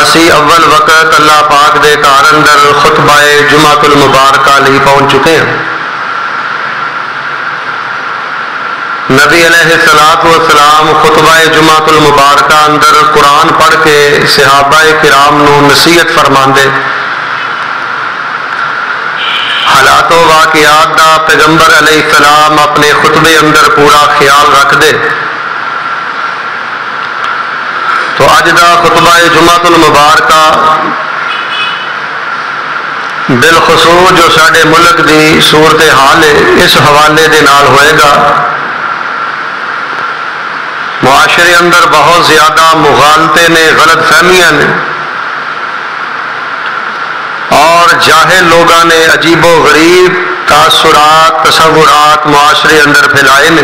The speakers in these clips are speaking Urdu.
اسی اول وقت اللہ پاک دے گھر اندر خطبہ جمعۃ المبارکہ لی پہنچ چکے ہیں۔ نبی علیہ السلاط والسلام خطبہ جمعۃ المبارکہ اندر قرآن پڑھ کے صحابہ کرام نو نصیحت فرما دے حالات و واقعات دا پیغمبر علیہ السلام اپنے خطبے اندر پورا خیال رکھ دے تو اج کا خطبہ جمعت المبارکہ بالخصوص جو سارے ملک کی صورت حال ہے، اس حوالے دے نال ہوئے گا۔ معاشرے اندر بہت زیادہ مغالطے نے، غلط فہمیاں نے، اور جاہل لوگوں نے عجیب و غریب تاثرات، تصورات معاشرے اندر پھیلائے نے۔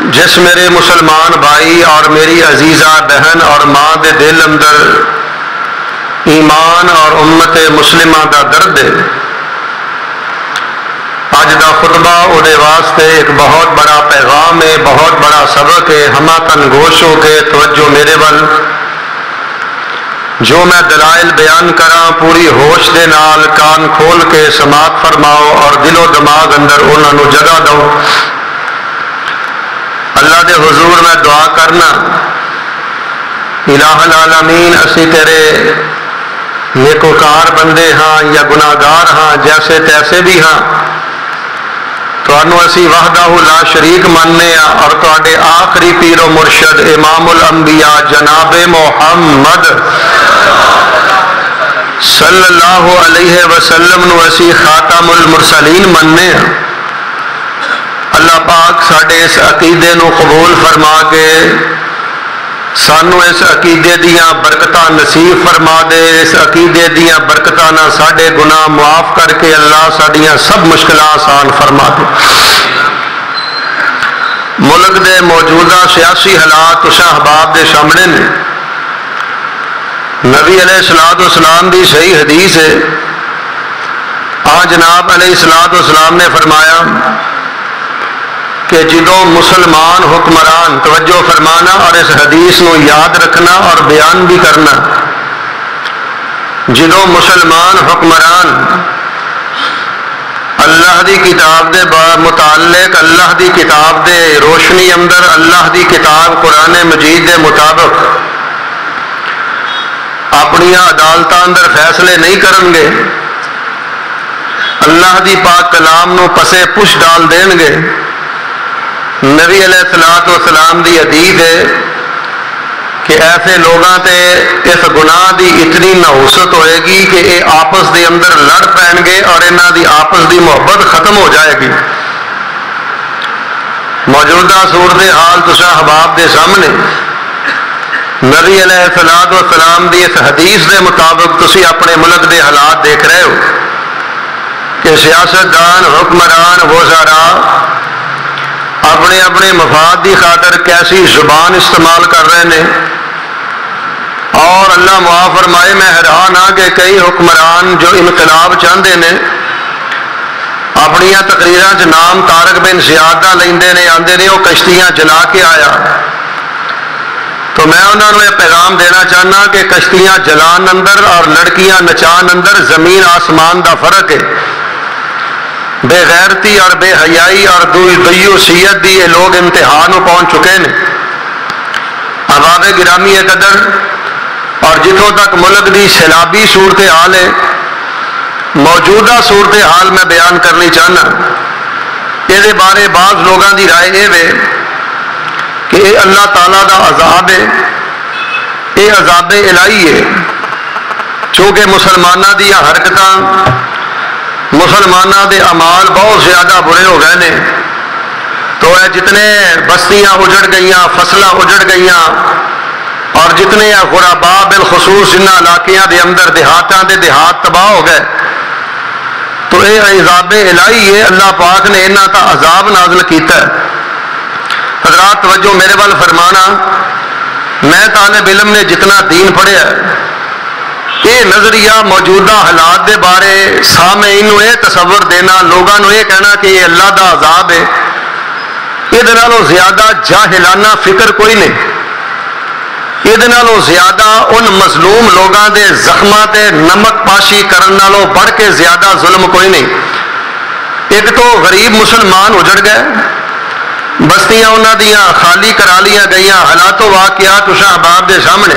جس میرے مسلمان بھائی اور میری عزیزہ بہن اور ماں دے دل اندر ایمان اور امت مسلمہ دا درد ہے۔ اج کا خطبہ وہ واسطے ایک بہت بڑا پیغام ہے، بہت بڑا سبق ہے۔ ہما تن گوش ہو کے توجہ میرے ول۔ جو میں دلائل بیان کرا پوری ہوش دے نال کان کھول کے سماعت فرماؤ اور دل و دماغ اندر انہوں جگہ دو۔ اللہ دے حضور میں دعا کرنا۔ الہ العالمین، اسی تیرے نیکوکار بندے ہاں یا گناگار ہاں جیسے تیسے بھی ہاں۔ تو اسی وحدہ لا شریک ماننے ہاں اور تے آخری پیر و مرشد امام الانبیاء جناب محمد صلی اللہ علیہ وسلم نو اسی خاتم المرسلین مننے ہاں اللہ پاک سڈے اس عقیدے نو قبول فرما کے سانو اس عقیدے دیا برکت نصیب فرما دے، اس عقیدے دیا برکت نہ سڈے گناہ معاف کر کے اللہ سڈیا سب مشکل آسان فرما دے۔ ملک دے موجودہ سیاسی حالات اس احباب دے سامنے نے۔ نبی علیہ السلاد اسلام دی صحیح حدیث ہے۔ آ جناب علیہ السلاد اسلام نے فرمایا کہ جدو مسلمان حکمران توجہ فرمانا اور اس حدیث نو یاد رکھنا اور بیان بھی کرنا۔ جدو مسلمان حکمران اللہ دی کتاب دے متعلق، اللہ دی کتاب دے روشنی اندر، اللہ دی کتاب قرآن مجید دے مطابق اپنی عدالت اندر فیصلے نہیں کرن گے، اللہ دی پاک کلام نو پسے پش ڈال دین گے۔ نبی علیہ السلاط والسلام دی حدیث ہے کہ ایسے لوگوں تے اس گناہ دی اتنی نحوست ہوئے گی کہ یہ آپس دے اندر لڑ پین گے اور انہوں دی آپس دی محبت ختم ہو جائے گی۔ موجودہ صورت حال تشا حباب دے سامنے۔ نبی علیہ السلاط والسلام دی اس حدیث دے مطابق تسی اپنے ملک دے حالات دیکھ رہے ہو کہ سیاستدان، حکمران وزارا اپنے اپنے مفاد کی خاطر کیسی زبان استعمال کر رہے ہیں اور اللہ معاف فرمائے، میں حیران ہاں کہ کئی حکمران جو انقلاب چاہتے ہیں اپنی تقریر نام تارک بن زیادہ لیندے نے آتے نے، وہ کشتیاں جلا کے آیا۔ تو میں انہوں نے یہ پیغام دینا چاہنا کہ کشتیاں جلان اندر اور لڑکیاں نچان اندر زمین آسمان دا فرق ہے۔ بے غیرتی اور بے حیائی اور دیو سیت دی یہ لوگ امتحان پہنچ چکے ہیں۔ اباب گرامی قدر اور جتوں تک ملک دی سیلابی صورت حال ہے، موجودہ صورت حال میں بیان کرنی چاہنا۔ یہ بارے بعض لوگوں کی رائے یہ ہے کہ یہ اللہ تعالیٰ دا عذاب ہے یہ عذاب الہی ہے۔ چونکہ مسلمانوں دیا حرکت مسلمانوں دے امال بہت زیادہ برے ہو گئے ہیں تو یہ جتنے بستیاں اجڑ گئی فصل اجڑ گئی اور جتنے غرابا بالخصوص ان علاقوں دے اندر دیہاتوں دے دیہات تباہ ہو گئے۔ تو یہ عذاب الہی ہے، اللہ پاک نے یہاں کا عذاب نازل کیتا ہے۔ حضرات، توجہ میرے وال فرمانا، میں طالب علم نے جتنا دین پڑھیا یہ نظریہ موجودہ حالات دے بارے سامعین یہ تصور دینا لوگوں یہ کہنا کہ یہ اللہ دا عذاب ہے۔ یہ زیادہ جاہلانہ فکر کوئی نہیں۔ یہ نالوں زیادہ ان مظلوم لوگوں دے زخماں تے نمک پاشی کرن نالوں بڑھ کے زیادہ ظلم کوئی نہیں۔ ایک تو غریب مسلمان اجڑ گئے۔ بستیاں انہوں دیا خالی کرا لیا گئی حالات و واقعات اس احباب دے سامنے۔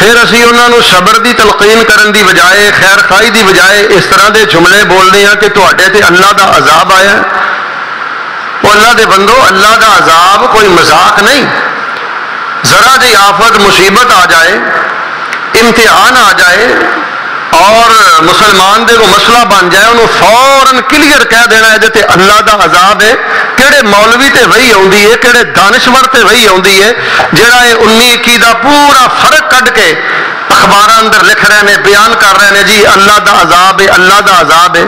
پھر اسی انہوں نے صبر دی تلقین کرن دی بجائے، خیر خائی دی بجائے اس طرح دے جملے بولنے ہیں کہ تے اللہ دا عذاب آیا وہ اللہ دے بندو، اللہ دا عذاب کوئی مذاق نہیں۔ ذرا جی آفت، مصیبت آ جائے، امتحان آ جائے اور مسلمان دے کو مسئلہ بن جائے، انہوں فوراً کلیئر کہہ دینا ہے جتے اللہ دا عذاب ہے کہڑے مولوی تے وہی آتی ہے کہڑے دانشور تے وہی آتی ہے جہاں یہ انی اکی دا پورا فرق کٹ کے اخبار اندر لکھ رہے ہیں بیان کر رہے ہیں جی اللہ دا عذاب ہے، اللہ دا عذاب ہے۔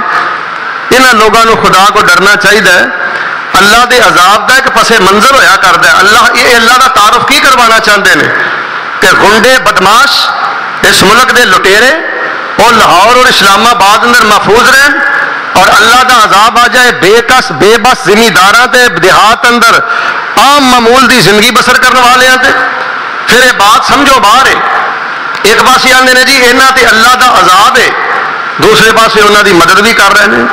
انہوں لوگوں خدا کو ڈرنا چاہیے اللہ دے عذاب دا ایک پسے منظر ہویا کرتا ہے۔ اللہ، یہ اللہ دا تعارف کی کروانا چاہتے ہیں کہ گنڈے بدماش اس ملک دے لٹیرے وہ لاہور اور اسلام آباد اندر محفوظ رہن اور اللہ دا عذاب آ جائے، بے کس، بے بس زمیندار دیہات اندر عام معمول دی زندگی بسر کرنے والے ہیں پھر یہ بات سمجھو باہر ہے۔ ایک پاس آدھے نے جی یہاں تے اللہ دا عذاب ہے۔ دوسرے پاس انہوں دی مدد بھی کر رہے ہیں۔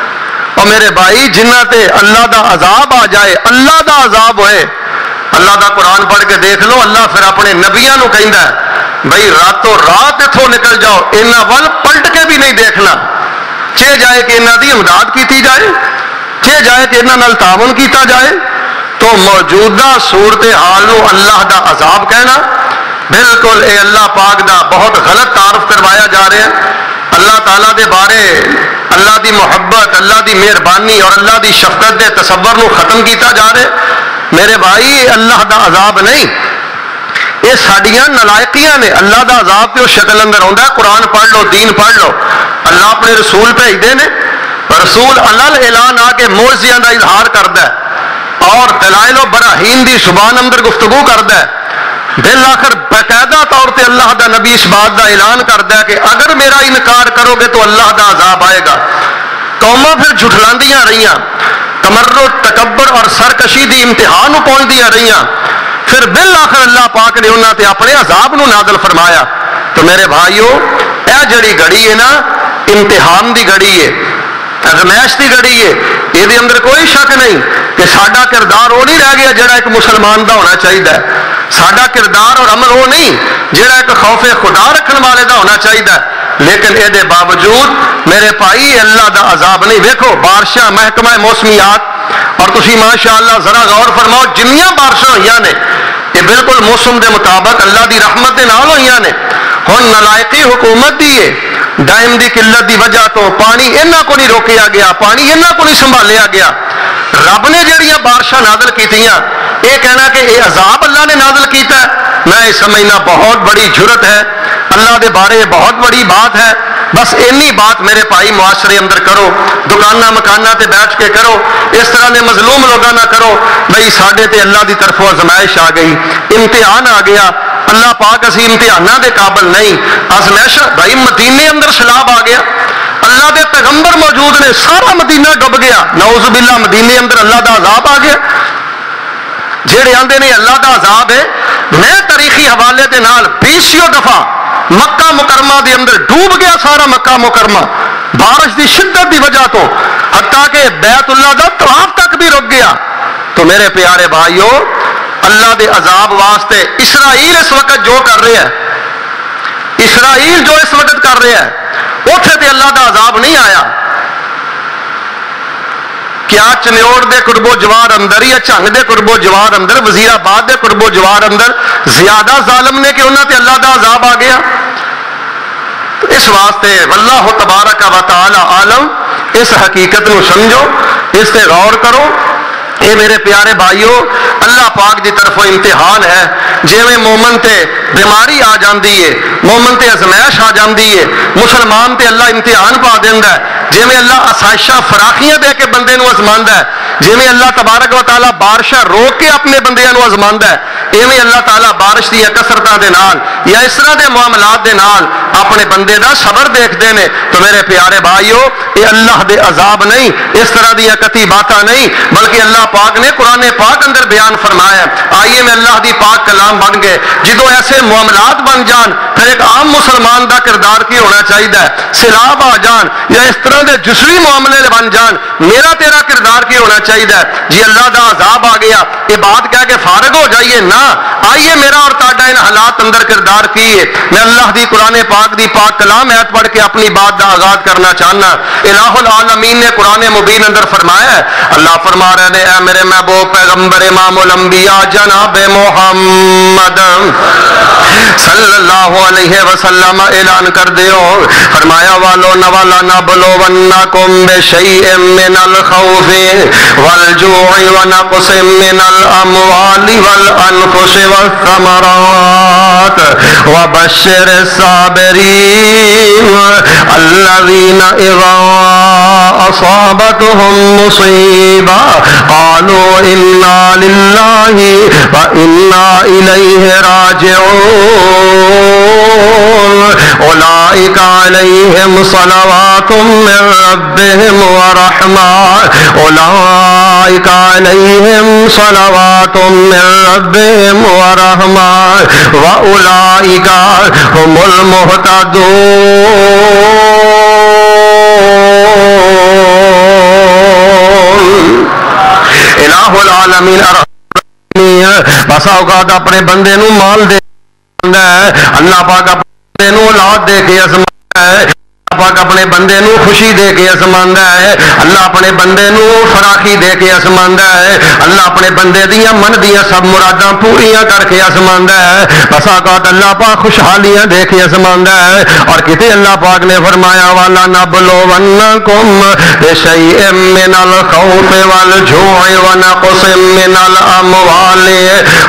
اور میرے بھائی جنہ تے اللہ دا عذاب آ جائے، اللہ دا عذاب ہوئے۔ اللہ دا قرآن پڑھ کے دیکھ لو، اللہ پھر اپنے نبیاں نو کہہ بھائی راتوں رات اتوں نکل جاؤ یہاں ول پلٹ کے بھی نہیں دیکھنا۔ چے جائے کہ یہاں کی امداد کی جائے چے جائے کہ یہاں تعاون کیتا جائے، تو موجودہ صورت حال نو اللہ دا عذاب کہنا۔ بالکل اے اللہ پاک دا بہت غلط تعارف کروایا جا رہا ہے۔ اللہ تعالیٰ دے بارے، اللہ دی محبت، اللہ دی مہربانی اور اللہ دی شفقت دے تصور نو ختم کیتا جا رہا میرے بھائی، اللہ دا عذاب نہیں۔ یہ سڈیا نلائکیاں نے۔ اللہ دا عذاب تو شکل اندر آتا ہے۔ قرآن پڑھ لو، دین پڑھ لو۔ اللہ اپنے رسول بھیجتے ہیں رسول اللہ اعلان آ کے موزیاں کا اظہار کرتا ہے۔ اور دلائل و براہین دی زبان اندر گفتگو کرتا ہے۔ دل آخر باقاعدہ طور پہ اللہ دا نبی اس بات دا اعلان کرتا ہے کہ اگر میرا انکار کرو گے تو اللہ دا عذاب آئے گا۔ قوما پھر جھٹلاندیاں رہیاں۔ تمر تکبر اور سرکشی دی امتحان پہنچ دیا رہیاں۔ پھر بل آخر اللہ پاک نے انہوں نے اپنے عذاب نو نازل فرمایا۔ تو میرے بھائیو، اے جڑی گھڑی ہے نا، امتحان دی گھڑی ہے ازمائش دی گھڑی ہے یہ اندر کوئی شک نہیں کہ ساڈا کردار وہ نہیں رہ گیا جڑا ایک مسلمان دا ہونا چاہیے ساڈا کردار اور عمل وہ نہیں جڑا ایک خوف خدا رکھنے والے دا ہونا چاہیے لیکن یہ باوجود میرے بھائی، اللہ دا عذاب نہیں ویکو بارشاں، محکمہ موسمیات، اور تھی ماشاء اللہ ذرا غور فرماؤ، جنیاں بارشاں ہوئی نے یہ بالکل موسم دے مطابق اللہ دی رحمت دے نال ہوئی نے۔ ہوں نلائقی حکومت دی ہے۔ ڈائم دی قلت دی وجہ تو پانی انہوں کو نہیں روکیا گیا، پانی انہوں کو نہیں سنبھالیا گیا۔ رب نے جہیا بارشاں نادل کی یہ کہنا کہ یہ عذاب اللہ نے نازل کیتا ہے۔ میں یہ سمجھنا بہت بڑی جرت ہے۔ اللہ دے بارے بہت بڑی بات ہے۔ بس اینی بات میرے بھائی معاشرے اندر کرو دکانہ مکانہ تے بیٹھ کے کرو، اس طرح نے مظلوم لوگوں نہ کرو۔ بھائی ساڈے تے اللہ دی طرفوں آزمائش آ گئی، امتحان آ گیا۔ اللہ پاک اسی امتحانہ دے قابل نہیں۔ آزمائش بھائی مدینے اندر سلاب آ گیا۔ اللہ دے پیغمبر موجود نے سارا مدینہ ڈب گیا۔ نعوذ باللہ مدینے اندر اللہ دا عذاب آ گیا۔ جہے آتے نے اللہ دا عذاب ہے، میں تاریخی حوالے دے نال بیسیوں دفعہ مکہ مکرمہ دے اندر ڈوب گیا سارا مکہ مکرمہ۔ بارش دی شدت دی وجہ تو، حتیٰ کہ بیت اللہ دا طواف تک بھی رک گیا۔ تو میرے پیارے بھائیو، اللہ دے عذاب واسطے اسرائیل اس وقت جو کر رہے ہیں، اسرائیل جو اس وقت کر رہے ہیں اتنے تے اللہ دا عذاب نہیں آیا۔ کیا چنیوڑ دے قربو جوار اندر یا چنگ دے قربو جوار اندر وزیر آباد دے قربو جوار اندر زیادہ ظالم نے کہ انہوں تے اللہ دا عذاب آ گیا اس واسطے واللہ تبارک و تعالی عالم اس حقیقت نو سمجھو اس تے غور کرو اے میرے پیارے بھائیو، اللہ پاک دی طرف امتحان ہے۔ جی میں مومن تے بیماری آ جاندی ہے، مومن تے ازمائش آ جاندی ہے، مسلمان تے اللہ امتحان پا دیندا ہے۔ جی میں اللہ آسائشہ فراخیاں دے کے بندے نو ازماندا ہے جی اللہ تبارک و تعالیٰ بارشاں روک کے اپنے بندے نو ہے، ایویں اللہ تعالیٰ بارش کی کثرتاں دے نال یا اس طرح دے معاملات دے نال اپنے بندے دا صبر دیکھتے ہیں۔ تو میرے پیارے بھائیو، اے اللہ دے عذاب نہیں، اس طرح دی کتی باتاں نہیں، بلکہ اللہ پاک نے قرآن پاک اندر بیان فرمایا آئیے میں اللہ دی پاک کلام بن گئے جدو ایسے معاملات بن جان، پھر ایک عام مسلمان دا کردار کی ہونا چاہیے سیلاب آ جان یا اس طرح دے جسری معاملے بن جان، میرا تیرا کردار کی ہونا چاہیے چاہیے جی اللہ دا عذاب آ گیا، یہ بات کہہ کے فارغ ہو جائیے نہ آئیے میرا اور تاڈا ان حالات اندر کردار کیے۔ میں اللہ دی، قرآن پاک دی، پاک کلام ایت پڑھ کے اپنی بات دا آزاد کرنا چاہنا۔ الہ العالمین نے قرآن مبین اندر فرمایا ہے۔ اللہ فرما رہے نے اے میرے محبوب پیغمبر امام الانبیاء جناب محمد، صلی اللہ علیہ وسلم اعلان کر دیو۔ فرمایا، والو نوالا نبلو ونکم بشیئ من الخوف۔ والجوع ونقص من الأموال والأنفس والثمرات. وبشر الصابرين الذين إذا أصابتهم مصيبة قالوا إنا لله وإنا إليه راجعون. أولئك عليهم صلوات من ربهم ورحمة. أولئك عليهم صلوات من ربهم ورحمة. وأولئك هم المهتدون. الہ العالمین بس اوقات اپنے بندے نو مال دے ہے اللہ پاک اپنے بندے نو اولاد دے کے ازماندا ہے اللہ پاک اپنے بندے نو خوشی دے کے ازماندا ہے۔ اللہ اپنے بندے نو فراخی دے کے ازماندا ہے۔ اللہ اپنے بندے دیاں من دیاں سب مراداں پوریاں کر کے ازماندا ہے۔ بس اوقات اللہ پاک خوشحالیاں دے کے ازماندا ہے۔ اور کتے اللہ پاک نے فرمایا، والا نبلو ونکم بشیء من الخوف والجوع ونقص من الاموال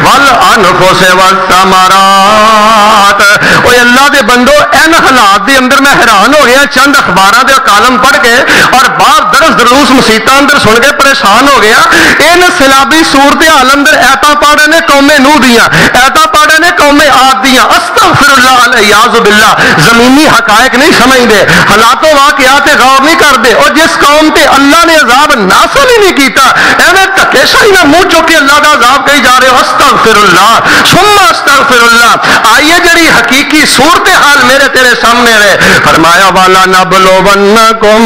والانفس والثمرات۔ اوے اللہ دے بندو ان حالات دے اندر میں حیران ہو گیا۔ چند اخباراں دے کالم پڑھ کے اور باہر درس دروس مسیتاں اندر سن کے پریشان ہو گیا ان سیلابی صورت حال اندر ایتا پڑھے نے قوم نو دیاں ایتا پڑھے نے قوم عاد دیاں استغفر اللہ الیاذ باللہ زمینی حقائق نہیں سمجھدے حالاتوں واقعات غور نہیں کردے اور جس قوم تے اللہ نے عذاب نازل ہی نہیں کیتا ایویں دھکے شاہی نہ منہ چوک کے اللہ دا عذاب کہی جا رہے ہو استغفر اللہ ثم استغفر اللہ آئیے جڑی حقیقی صورت حال میرے تیرے سامنے رہے فرمایا والا نبلو ونکم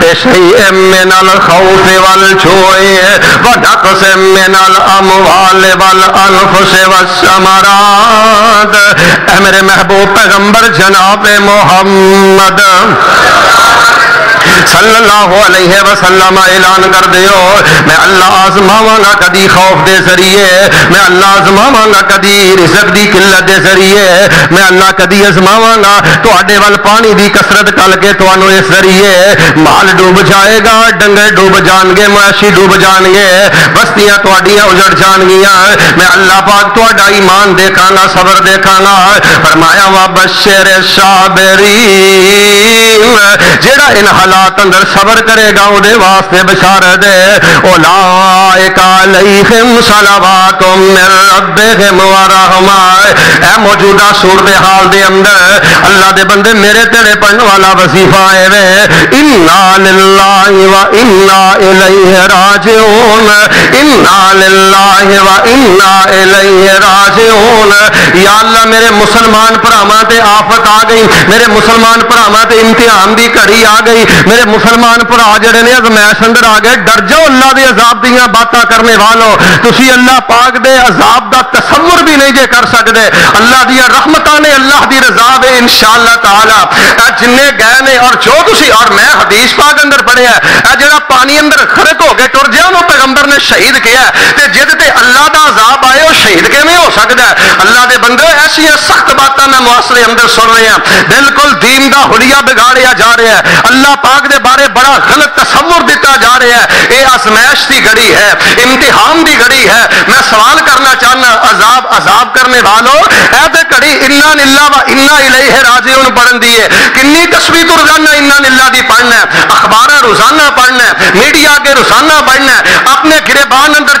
بشیء من الخوف والجوع ونقص من الاموال والانفس والثمرات. اے میرے محبوب پیغمبر جناب محمد. صلی اللہ علیہ وسلم اعلان کر دیو، میں اللہ آزماواں گا کدی خوف دے ذریعے، میں اللہ آزماواں گا کدی رزق دی قلت دے ذریعے، میں اللہ کدی آزماواں گا تواڈے ول پانی دی کثرت کل کے تانوں اس ذریعے۔ مال ڈوب جائے گا، ڈنگر ڈوب جان گے، مویشی ڈوب جان گے، بستیاں تواڈیاں اجڑ جان گیاں۔ میں اللہ پاک تواڈا ایمان دیکھاں گا، صبر دیکھاں گا۔ فرمایا وا بشر صابرین جیڑا ان حالات حالات اندر صبر کرے گا او واسطے بشارت ہے اولائک علیہم صلوات من ربہم و رحمہ۔ اے موجودہ صورتحال دے اندر اللہ دے بندے میرے تیرے پڑھن والا وظیفہ ہے وے۔ انا للہ و انا الیہ راجعون۔ انا للہ و انا الیہ راجعون۔ یا اللہ میرے مسلمان بھراواں تے آفت آ گئی۔ میرے مسلمان بھراواں تے امتحان دی گھڑی آ گئی۔ میرے مسلمان بھرا جڑے نے ازمائش اندر آ گئے ڈر جاؤ، اللہ دے عذاب دیاں باتاں کرنے والو۔ تسی اللہ پاک دے عذاب دا تصور بھی نہیں جے کر سکدے۔ اللہ دی رحمتاں نے اللہ دی رضا دے، انشاءاللہ تعالی۔ اے جننے گئے نے اور جو تسی اور میں حدیث پاک اندر پڑھیا ہے اے جڑا پانی اندر خرق ہو کے ٹر جاؤ، نو پیغمبر نے شہید کیا ہے، تے جد تے اللہ دا عذاب آئے، او شہید کیویں ہو سکدا ہے؟ اللہ دے بندے، ایسی سخت باتاں میں معاشرے اندر سن رہے ہیں۔ بالکل دین دا حلیہ بگاڑیا جا رہا ہے۔ اللہ پاک دے بارے بڑا غلط تصور دیتا جا رہا ہے۔ یہ ازمائش کی گھڑی ہے، امتحان دی گھڑی ہے۔ میں سوال کرنا چاہنا، عذاب عذاب کرنے والوں، اے تے گھڑی انا نلا و انا الیہ راجعون پڑھن دی ہے۔ کنی تصویر روزانہ انا نلا دی پڑھنا ہے؟ اخبار روزانہ پڑھنا ہے؟ میڈیا کے روزانہ پڑھنا ہے؟ اپنے گریبان اندر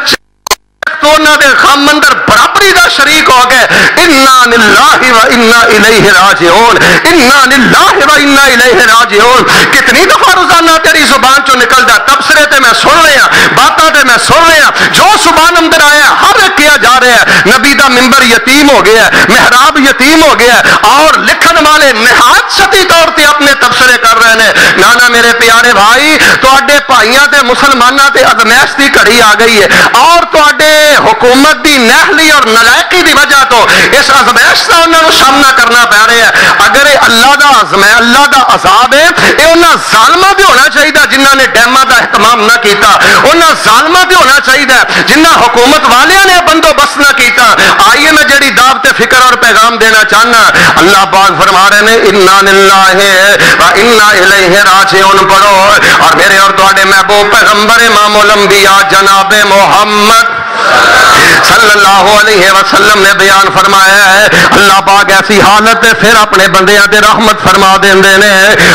تو دے غم اندر برابری دا شریک ہو گئے۔ انا للہ و انا الیہ راجعون۔ انا للہ و انا الیہ راجعون۔ کتنی دفعہ روزانہ تیری زبان چوں نکلدا، تبصرے تے میں سن رہا، باتاں تے میں سن رہا۔ جو زبان اندر آیا، ہر ایک کیا جا رہا ہے۔ نبی دا منبر یتیم ہو گیا ہے محراب یتیم ہو گیا۔ ہے اور لکھن والے نہایت ستی طور تے اپنے تبصرے کر رہے ہیں نانا میرے پیارے بھائی، تواڈے بھائیاں تے مسلماناں تے ازمائش دی گھڑی آ گئی ہے۔ اور تواڈے حکومت دی نہلی اور نلائکی دی وجہ تو اس ازمائش کا انہوں نے سامنا کرنا پہ رہا ہے۔ اگر یہ اللہ دا عزم اللہ دا عذاب ہے، یہ انہاں ظالمہ بھی ہونا چاہیے جنہاں نے ڈیما دا اہتمام نہ کیتا۔ انہاں ظالمہ بھی ہونا چاہیے جنہاں حکومت والیاں نے بندوبست نہ کیتا۔ آئیے میں جڑی دعوت فکر اور پیغام دینا چاہنا۔ اللہ پاک فرما رہے ہیں، انا للہ و انا الیہ راجعون پڑھو۔ اور میرے اور تواڈے محبوب پیغمبر امام الانبیاء جناب محمد صلی اللہ علیہ وسلم نے بیان فرمایا ہے، اللہ پاک ایسی حالت ہے، پھر اپنے بندیاں تے رحمت فرما دیندے نے،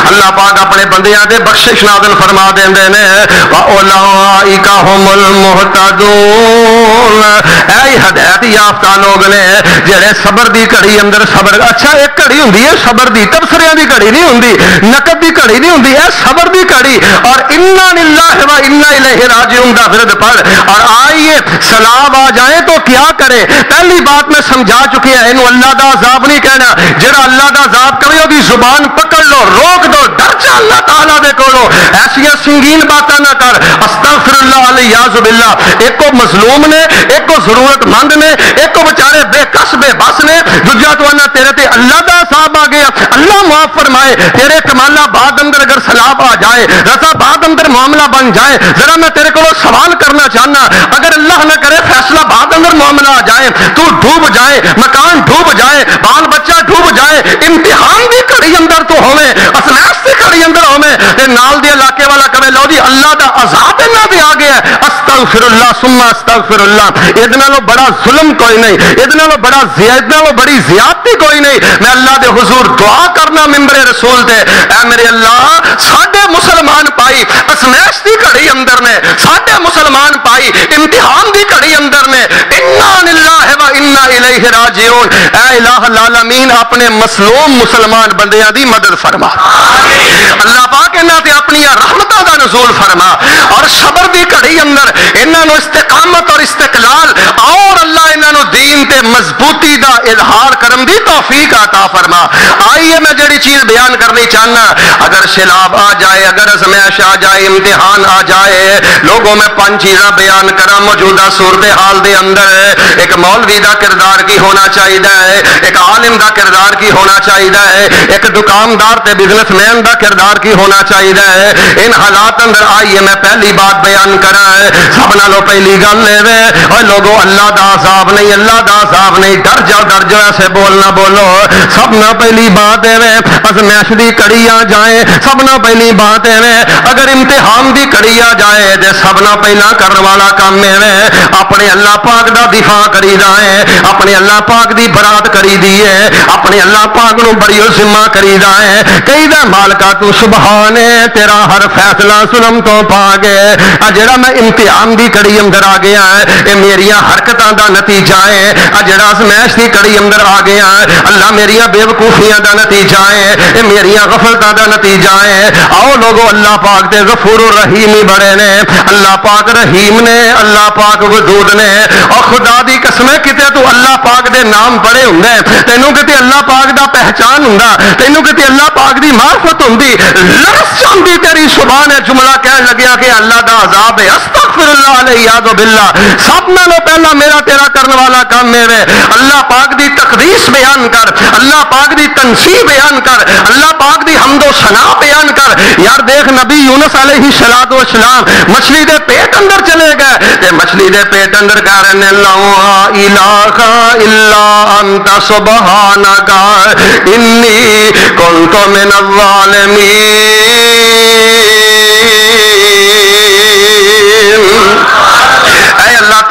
اللہ پاک اپنے بندیاں تے بخشش نازل فرما دیندے نے واولائک هم المهتدون۔ اے ہدایت یافتہ لوگ نے، جڑے صبر دی گھڑی اندر صبر اچھا ایک گھڑی ہوندی ہے، صبر دی تبصریاں دی گھڑی نہیں ہوندی نقد دی گھڑی نہیں ہوندی، اے صبر دی گھڑی۔ اور انا للہ و انا الیہ راجعون دا فرد پڑھ اور آئیے، سلام آ جائے جائے تو کیا کرے؟ پہلی بات میں سمجھا چکی ہے انہوں اللہ دا عذاب نہیں کہنا۔ جڑا اللہ دا عذاب کرے وہ زبان پکڑ لو، روک دو ڈر جا اللہ تعالیٰ دے کولو۔ ایسیا سنگین باتاں نہ کر۔ استغفر اللہ علیہ یاز باللہ۔ ایک کو مظلوم نے، ایک کو ضرورت مند نے، ایک کو بچارے بے کس، بے بس نے۔ دوجا تو انا تیرے تے اللہ دا عذاب آ گیا۔ اللہ معاف فرمائے۔ تیرے کمالہ بعد اندر اگر سلاب آ جائے، رضا بعد اندر معاملہ بن جائے، ذرا میں تیرے کو سوال کرنا چاہنا۔ اگر اللہ نہ کرے، فیصلہ بعد اندر معاملہ آ جائے تو ڈوب جائے، مکان ڈوب جائے، بال بچہ ڈوب جائے، امتحان دی کڑی اندر تو ہوے اسناس دی کڑی اندر ہوے تے نال دی علاقے والا کہے لو جی اللہ دا عذاب انہاں تے آ گیا استغفر اللہ ثم استغفر اللہ ادنا نالوں بڑا ظلم کوئی نہیں ادنا نالوں بڑا زیادہ نالوں بڑی زیادتی کوئی نہیں۔ میں اللہ دے حضور دعا کرنا ممبر رسول تے، اے میرے اللہ، ساڈے مسلمان پائی اسناس دی کڑی اندر نے، ساڈے مسلمان پائی امتحان دی کڑی اندر نے راجعون اے الہ العالمین اپنے مسلوم مسلمان بندیاں دی مدد فرما اللہ پاک انہاں تے اپنی رحمتاں دا نزول فرما۔ اور صبر دی کڑی اندر انہاں نو استقامت اور استقلال اور اللہ انہاں نو دین تے مضبوطی دا اظہار کرن دی توفیق عطا فرما۔ آئیے میں جڑی چیز بیان کرنی چاہنا اگر سیلاب آ جائے اگر ازمائش آ جائے امتحان آ جائے لوگوں میں پانچ چیزاں بیان کرا موجودہ صورتحال دے اندر ایک مولوی دا کردار کی ہونا چاہیے ایک عالم دا کردار کی ہونا چاہیے ایک دکاندار تے بزنس مین دا کردار کی ہونا چاہیے ان حالات اندر آئیے میں پہلی بات بیان کرا ہے سب نالوں پہلی گل لے اور لوگوں، اللہ دا عذاب نہیں، اللہ دا عذاب نہیں۔ ڈر جاؤ ڈر جاؤ، ایسے بولنا بولو۔ سب نہ پہلی بات ہے ازمائش دی کڑی آ جائے سب نہ پہلی بات ہے اگر امتحان دی کڑی آ جائے تے سب نہ پہلا کرنے والا کام ہے اپنے اللہ پاک دا دفاع کری دا ہے، اپنے اللہ پاک دی برات کری دی ہے، اپنے اللہ پاک نو بڑی ذمہ کری دا ہے۔ کئی دا مالکا تو سبحان ہے، تیرا ہر فیصلہ سنم تو پا گئے۔ آ میں امتحان دی کڑی اندر آ گیا ہے، اے میری حرکتاں دا نتیجہ ہے۔ آ جڑا سمیش دی کڑی اندر آ گیا ہے، اللہ میری بے وقوفیاں دا نتیجہ ہے، اے میری غفلتاں دا نتیجہ ہے۔ آؤ لوگو، اللہ پاک دے غفور و ہی بڑے نے، اللہ پاک رحیم نے، اللہ پاک ودود نے۔ اور خدا دی قسم ہے، کتے تو اللہ پاک دے نام بڑے ہوں تینوں کتے اللہ پاک دا پہچان ہوں تینوں کتے اللہ پاک دی معرفت ہوں لرس چاندی تیری زبان ہے۔ جملہ کہنے لگیا کہ اللہ دا عذاب ہے۔ استغفر اللہ علیہ یاد و باللہ۔ سب نالو پہلا میرا تیرا کرنے والا کام میرے اللہ پاک دی تقدیس بیان کر۔ اللہ پاک دی تنصیب بیان کر۔ اللہ پاک دی حمد و ثنا بیان کر۔ یار دیکھ، نبی یونس علیہ الصلوۃ والسلام مچھلی دے پیٹ اندر چلے گئے۔ تے مچھلی دے پیٹ اندر کہہ کرن لا الہ الا انت سبحانکا انی کنت من الظالمین۔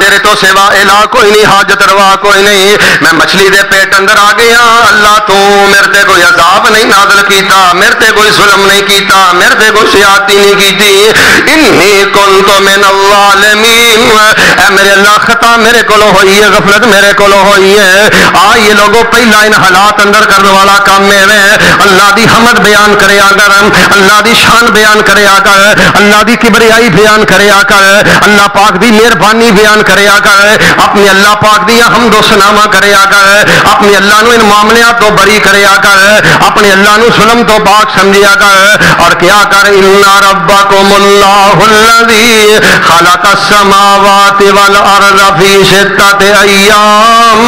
تیرے تو سوا الا کوئی نہیں، حاجت روا کوئی نہیں۔ میں مچھلی دے پیٹ اندر آ گیا۔ اللہ تو میرے تے کوئی عذاب نہیں نازل کیتا، میرے تے کوئی ظلم نہیں کیتا، میرے تے کوئی سیاتی نہیں کیتی۔ انی کنت من الظالمین۔ اے میرے اللہ، خطا میرے کولو ہوئی ہے، غفلت میرے کولو ہوئی ہے۔ آ، یہ لوگوں، پہلا ان حالات اندر کرنے والا کام ہے۔ اللہ دی حمد بیان کرے کر اللہ دی شان بیان کرے کر اللہ دی کبریائی بیان کرے کر اللہ پاک دی مہربانی بیان کرے کرے کر اپنی اللہ پاک دی حمد و سناما کرے کر اپنی اللہ نو ان معاملات تو بری کرے کر اپنے اللہ نو ظلم تو پاک سمجھیا کر اور کیا کر ان ربکم اللہ الذی خلق السماوات والارض فی ستۃ ایام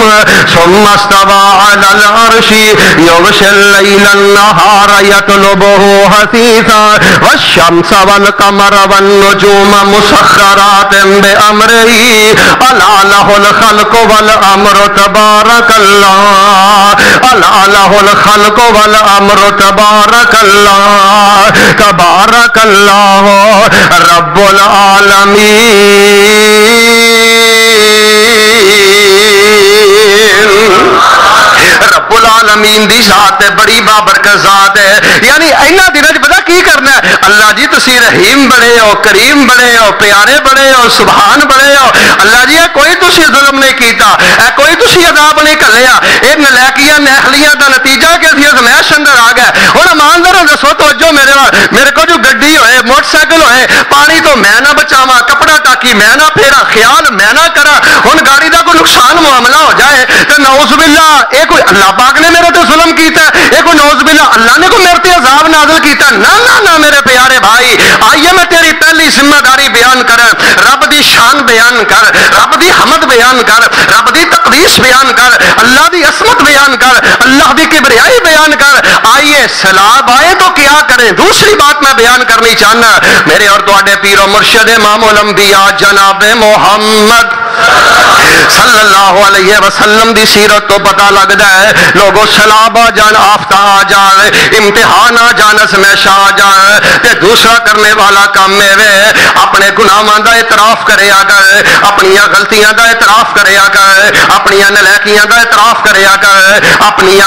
ثم استوى على العرش يغشي الليل النهار يطلبه حثيثا والشمس والقمر والنجوم مسخرات بأمره ألا له الخلق والأمر تبارك الله ألا له الخلق والأمر تبارك الله تبارك الله رب العالمين رب العالمین دی ذات ہے، بڑی بابرکت ذات ہے۔ یعنی اینا دنوں پتا کی کرنا ہے؟ اللہ جی تسی رحیم بڑے ہو، کریم بڑے ہو، پیارے بڑے ہو، سبحان بڑے ہو۔ اللہ جی اے کوئی تسی ظلم نہیں کیتا، اے کوئی تسی عذاب نہیں کلیا اے نلیکیاں نہلیاں دا نتیجہ کہ اسی ازمیش اندر آ گئے۔ ہن ایماندار دسو توجہ میرے میرے کو جو گڈی ہوئے، موٹر سائیکل ہوئے، پانی تو میں نہ بچاواں، کپڑا ٹاکی میں نہ پھیرا، خیال میں نہ کرا۔ ہن گاڑی دا کوئی نقصان معاملہ ہو جائے، تے نعوذ باللہ، اے کوئی اللہ پاک نے میرے تے ظلم کیتا ہے۔ یہ کوئی نوز باللہ، اللہ نے کوئی میرے تے عذاب نازل کیتا ہے۔ نہ نہ نہ، میرے پیارے بھائی، آئیے میں تیری پہلی ذمہ داری بیان کر رب دی شان بیان کر، رب دی حمد بیان کر، رب دی تقدیس بیان کر، اللہ دی عصمت بیان کر، اللہ دی کبریائی بیان کر۔ آئیے سلاب آئے تو کیا کریں؟ دوسری بات میں بیان کرنی چاہنا میرے اور تواڈے پیر و مرشد امام الانبیاء جناب محمد صلی اللہ علیہ وسلم دی سیرت تو پتہ لگتا ہے لوگوں سلاب آ جان، آفتہ آ جان امتحان آ جان سمیشہ آ جان تے دوسرا کرنے والا کام میں وے۔ اپنے گناہاں دا اعتراف کرے کر اپنی غلطیاں دا اعتراف کرے کر اپنی نلیکیاں دا اعتراف کرے کر اپنی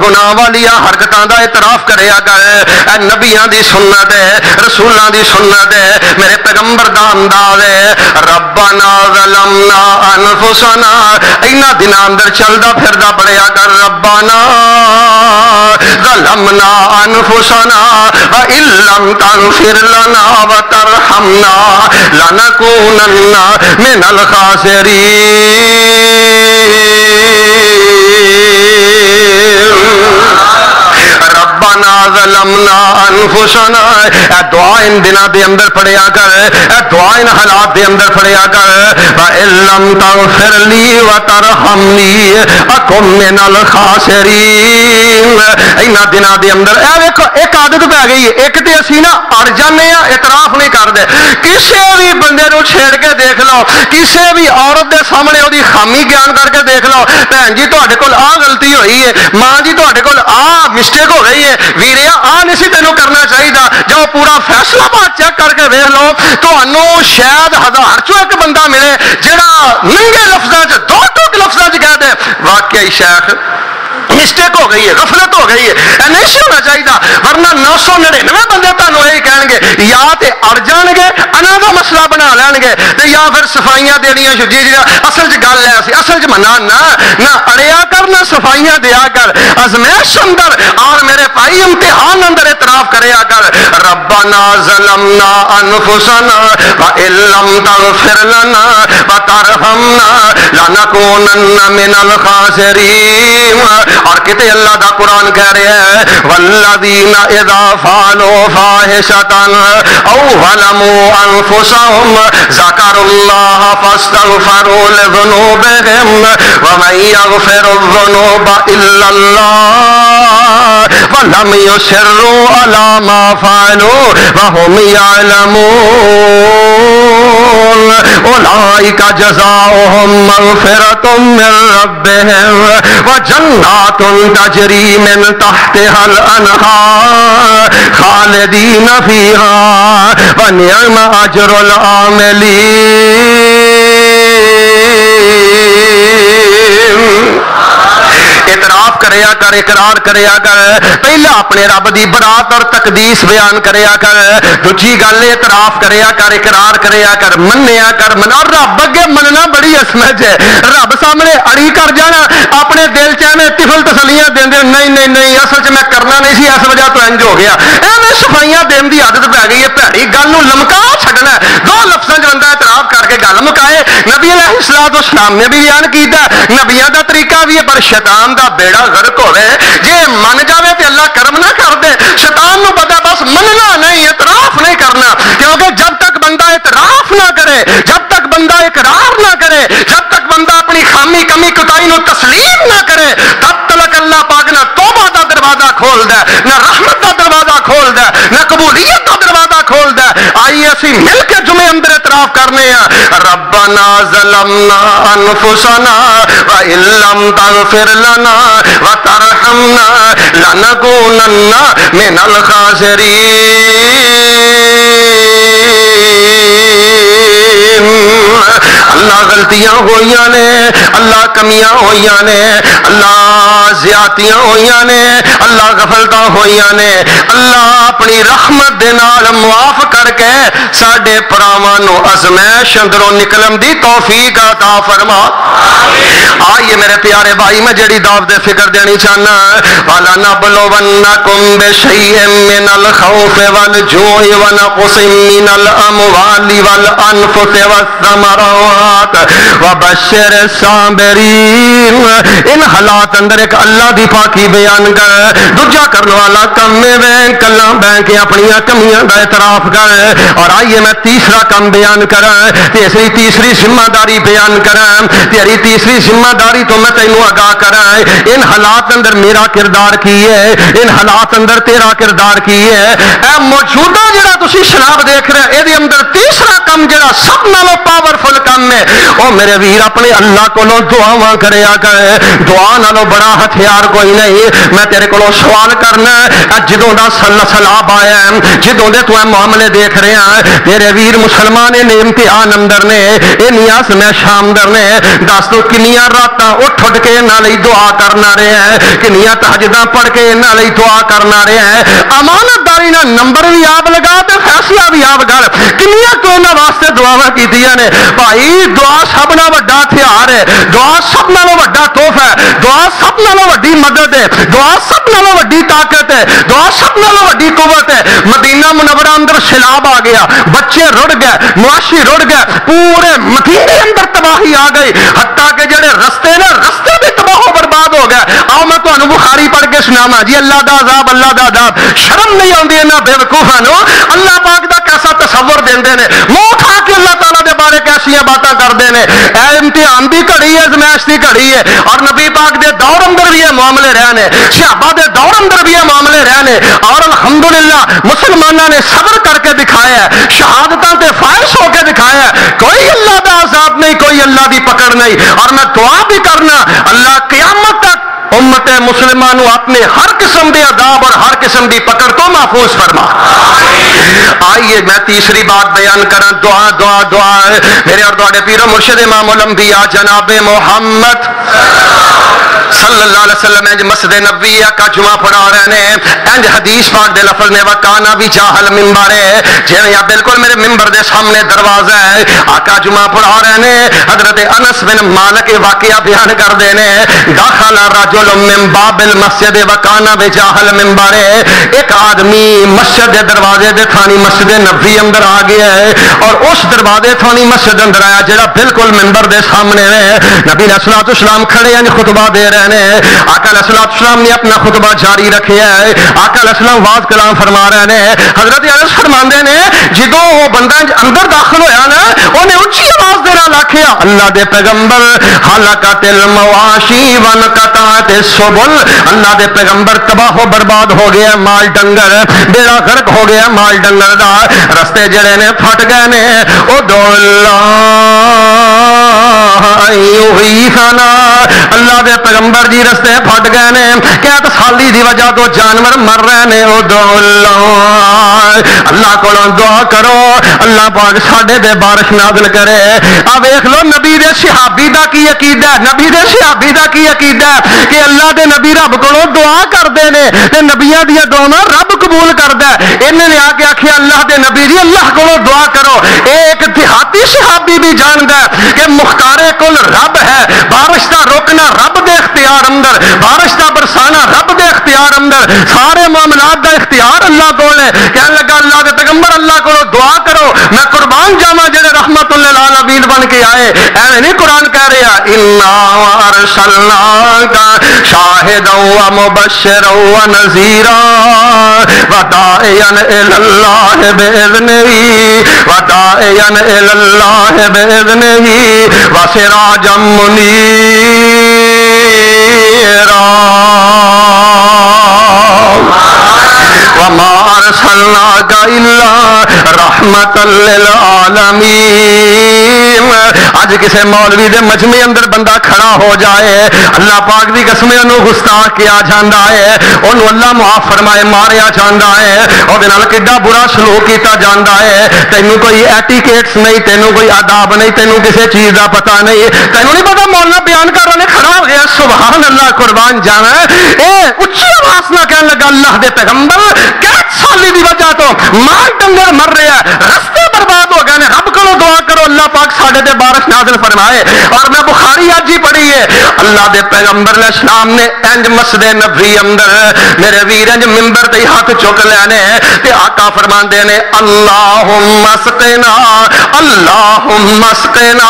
گناہ والی حرکتاں دا اعتراف کرے کر اے نبیاں دی سنت ہے، رسولاں دی سنت ہے، میرے پیغمبر دا انداز ہے۔ ربنا ظلمنا انفسنا، اینا دن اندر چلدا پھردا بڑیا کر ربنا ظلمنا انفسنا وان لم تغفر لنا و ترحمنا لنكونن من الخاسرین۔ ظلمنا انفسنا اے دعا ان دنوں دے اندر پڑھیا کر۔ اے دعا ان حالات دے اندر پڑھیا کر۔ وان لم تغفر لي وترحمني، اكن من الخاسرين۔ اینا دنوں دے اندر، اے ویکھو، ایک عادت پہ گئی ہے۔ ایک تے اسی نا اڑ جانے ہاں اعتراف نہیں کردے کسے بھی بندے نو چھیڑ کے دیکھ لو۔ کسے بھی عورت دے سامنے اودی خامی بیان کر کے دیکھ لو۔ بہن جی تواڈے کول آ غلطی ہوئی ہے۔ ماں جی تواڈے کول آ مسٹیک ہو گئی ہے۔ ویرے ویریا آ نہیں تینوں کرنا چاہیے جب پورا فیصلہ بات چیک کر کے ویخ لو تو شاید ہزار چو ایک بندہ ملے جہاں ننگے لفظوں دو ٹوک لفظوں کہہ دے واقعی شیخ مسٹیک ہو گئی ہے غفلت ہو گئی ہے اے نہیں ہونا چاہیے ورنہ نو سو نڑنوے بندے تمہیں یہی کہیں گے یا تے اڑ جان گے انا کا مسئلہ بنا لین گے تے یا پھر صفائیاں دینیا جی جی اصل چ گل ہے اصل چ منا نہ نہ اڑیا کر نہ صفائیاں دیا کر ازمیش اندر اور میرے بھائی امتحان اندر اعتراف کریا کر ربنا ظلمنا انفسنا وان لم تغفر لنا وترحمنا لنكونن من الخاسرين اور کتے اللہ دا قرآن کہہ رہے ہیں والذین اذا فعلوا فاحشتا او ظلموا انفسهم ذکروا اللہ فاستغفروا لذنوبهم، ومن يغفر الذنوب الا اللہ ولم يسروا على ما فعلوا وهم يعلمون الظالمون اولئك جزاؤهم مغفرة من ربهم وجنات تجري من تحتها الانهار خالدين فيها ونعم اجر العاملين اعتراف کریا کر، اقرار کریا کر، پہلا اپنے رب دی برات اور تقدیس بیان کریا کر، دوجی گل اعتراف کریا کر، اقرار کریا کر، منیا کر منا رب اگے مننا بڑی اسمج ہے۔ رب سامنے اڑی کر جانا، اپنے دل چ تفل تسلیاں دیں دے نہیں نہیں نہیں، اصل چ میں کرنا نہیں سی، اس وجہ تو انج ہو گیا۔ ایویں صفائیاں دین دی عادت پی گئی ہے بھڑی گل نو لمکا چھڈنا دو لفظاں چ بندہ اعتراف کر کے گل مکائے، نبی علیہ الصلوۃ والسلام نے بھی بیان کیتا نبیوں دا طریقہ بھی ہے، پر شیطان دا بیڑا غرق ہوے جے من جاوے تے اللہ کرم نہ کر دے شیطان نو پتہ بس مننا نہیں اعتراف نہیں کرنا کیونکہ جب تک بندہ اعتراف نہ کرے جب تک بندہ اقرار نہ کرے جب تک بندہ اپنی خامی کمی کتائی نو تسلیم نہ کرے تب تلک اللہ پاک نہ توبہ دا دروازہ کھول دے نہ رحمت دا دروازہ کھول دے نہ قبولیت دا دروازہ کھول دے آئیے اسی مل کے دے اندر اعتراف کرنے ہیں۔ ربنا ظلمنا انفسنا و لم تغفر لنا و ترحمنا لنکونن من الخاسرین۔ اللہ غلطیاں ہوئی نے، اللہ کمیاں ہوئی نے، اللہ زیادتیاں ہوئی نے، اللہ غفلتاں ہوئی نے، اللہ اپنی رحمت دے نال معاف کر کے ساڈے پراواں نو ازمائش اندروں نکلن دی توفیق عطا فرما۔ آئیے میرے پیارے بھائی، میں جڑی دعوت دے فکر دینی چاہنا والا نبلونکم بشیء من الخوف والجوع ونقص من الاموال والانفس والثمرات۔ حالات، وبشر الصابرین ان حالات اندر ایک اللہ دی پاکی بیان کر۔ دوجا کرنے والا کم میں بین کلاں بین کے اپنی کمیاں دا اعتراف کر۔ اور آئیے میں تیسرا کم بیان کرا تیسری تیسری ذمہ داری بیان کرا تیری تیسری ذمہ داری تو میں تینوں آگاہ کرا ان حالات اندر میرا کردار کی ہے؟ ان حالات اندر تیرا کردار کی ہے؟ اے موجودہ جڑا تسی شراب دیکھ رہے اے دی اندر تیسرا کم جڑا سب نالوں پاورفل کم ہے۔ او میرے ویر اپنے اللہ کو دعاواں کریا کر دعا نالوں بڑا ہتھیار کوئی نہیں میں تیرے کو سوال کرنا جدوں دا سل سلاب آیا ہے جدوں دے تو معاملے دیکھ رہے ہیں تیرے ویر مسلمان نے امتحان اندر نے اے نیاس میں شام در نے دس تو کنیاں راتاں اٹھ اٹھ کے نہ لئی دعا کرنا رہے ہیں کنیاں تہجداں پڑھ کے نہ لئی دعا کرنا رہے ہیں امانت داری نہ نمبر بھی آپ لگا تے فیصلہ بھی آپ کر کنیاں تو انہاں واسطے دعاواں کیتیاں نے بھائی دعا سب نال بڑا ہتھیار ہے دعا سب نالوں بڑا توحفہ ہے دعا سب نالوں بڑی مدد ہے دعا سب نالوں بڑی طاقت ہے دعا سب نالوں بڑی قوت ہے مدینہ منورہ اندر سیلاب آ گیا بچے رڑ گئے معاشی رڑ گئے پورے مدینے اندر تباہی آ گئی حتیٰ کہ جڑے رستے نے رستے بھی تباہ و برباد ہو گئے آؤ میں تمہیں بخاری پڑھ کے سناوا جی اللہ دا عذاب اللہ دا عذاب شرم نہیں آتی یہاں بے وقوفا اللہ پاک دا کیسا تصور دے منہ کھا کے اللہ تعالیٰ دے بارے کیسیا باتیں کرتے ہیں اے امتحان دی گھڑی ہے ازمائش دی گھڑی ہے اور نبی پاک دے دور اندر بھی یہ معاملے رہنے صحابہ دے دور اندر بھی یہ معاملے رہنے اور الحمدللہ مسلمانوں نے صبر کر کے دکھایا ہے شہادتوں تے فائش ہو کے دکھایا ہے کوئی اللہ دا عذاب نہیں کوئی اللہ دی پکڑ نہیں اور میں دعا بھی کرنا اللہ قیامت تک امت مسلمان اپنے ہر قسم کے عذاب اور ہر قسم کی پکڑ تو محفوظ فرما۔ آئیے میں تیسری بات بیان کرا دعا دعا دعا۔ میرے اور دوڑے پیرو مرشد امام الانبیاء جناب محمد۔ صلی اللہ علیہ وسلم، انج مسجد نبوی کا جمعہ پڑھا رہے ہیں انج حدیث پاک دے لفظ نے وکانا بھی چاہل منبر ہے جے یا بالکل میرے منبر دے سامنے دروازہ ہے، آقا جمعہ پڑھا رہے ہیں حضرت انس بن مالک واقعہ بیان کر دے نے۔ داخل رجل من باب المسجد وکانا بھی چاہل منبر ہے ایک آدمی مسجد دے دروازے دے تھانی مسجد نبوی اندر آ گیا ہے۔ اور اس دروازے تھانی مسجد اندر آیا جڑا بالکل منبر دے سامنے ہے۔ نبی علیہ الصلوۃ والسلام کھڑے ہیں یعنی خطبہ دے رہے ہیں۔ آقا علیہ السلام نے اپنا خطبہ جاری رکھیا ہے آقا علیہ السلام واز کلام فرما رہے ہیں۔ حضرت انس فرماندے نے، جدوں وہ بندہ اندر داخل ہویا نا اونے اونچی آواز دے نال آکھیا، اللہ دے پیغمبر حلقت المواشی ون قطعت سبل اللہ دے پیغمبر، تباہ و برباد ہو گیا، مال ڈنگر۔ بیڑا غرق ہو گیا، مال ڈنگر دا۔ رستے جڑے نے پھٹ گئے نے، او دولا اللہ۔ اللہ دے پیغمبر جی رستے پھٹ گئے نے کیا سالی دی وجہ تو جانور مر رہے نے او دولا اللہ کو دعا کرو اللہ پاک ساڈے دے بارش نازل کرے آ ویکھ لو نبی دے صحابی دا کی عقیدہ ہے نبی دے صحابی دا کی عقیدہ ہے کہ اللہ دے نبی رب کو دعا کرتے ہیں تے نبیاں دیا دعا رب قبول کرتا ہے انہیں نے آ کے آخیا اللہ دے نبی جی اللہ کو دعا کرو ایک دیہاتی صحابی بھی جانتا ہے کہ مختارے کل رب ہے، بارش کا روکنا رب دے اختیار اندر، بارش کا برسانا رب دے اندر سارے معاملات دا اختیار اللہ کو ہے۔ کہنے لگا اللہ دے پیغمبر اللہ کو دعا کرو۔ میں قربان جاوا جڑے رحمت اللہ العالمین بن کے آئے۔ ایویں نہیں قرآن کہہ رہا انا ارسلنا کا شاہد و مبشر و نذیرا ودائیا الى اللہ باذنہ ودائیا الى اللہ باذنہ وسراجا منیرا وما ارسلناك الا رحمه للعالمين اج کسے مولوی دے مجمع اندر بندہ کھڑا ہو جائے، اللہ پاک دی قسم انہوں گستاخ کیا جاندا ہے، انہوں اللہ معاف فرمائے، ماریا جاندا ہے۔ او دے نال کڈا برا سلوک کیتا جاندا ہے۔ تینوں کوئی ایٹیکیٹس نہیں، تینوں کوئی آداب نہیں، تینوں کسے چیز دا پتہ نہیں۔ تینوں نہیں پتہ مولانا بیان کر رہے کھڑا ہو گیا۔ سبحان اللہ قربان جانا اے، اچھی آواز نہ کہنے لگا اللہ دے پیغمبر کیت سالی دی وجہ تو مال ڈنگر مر رہا ہے رستے برباد ہو گئے رب کو دعا کرو، اللہ پاک ساڈے تے بارش نازل فرمائے اور میں بخاری اج ہی پڑھی ہے۔ اللہ دے پیغمبر علیہ السلام نے انج مسجد نبوی اندر میرے ویر انج منبر تے ہاتھ چک لینے تے آقا فرماندے نے، اللہم اسقنا اللہم اسقنا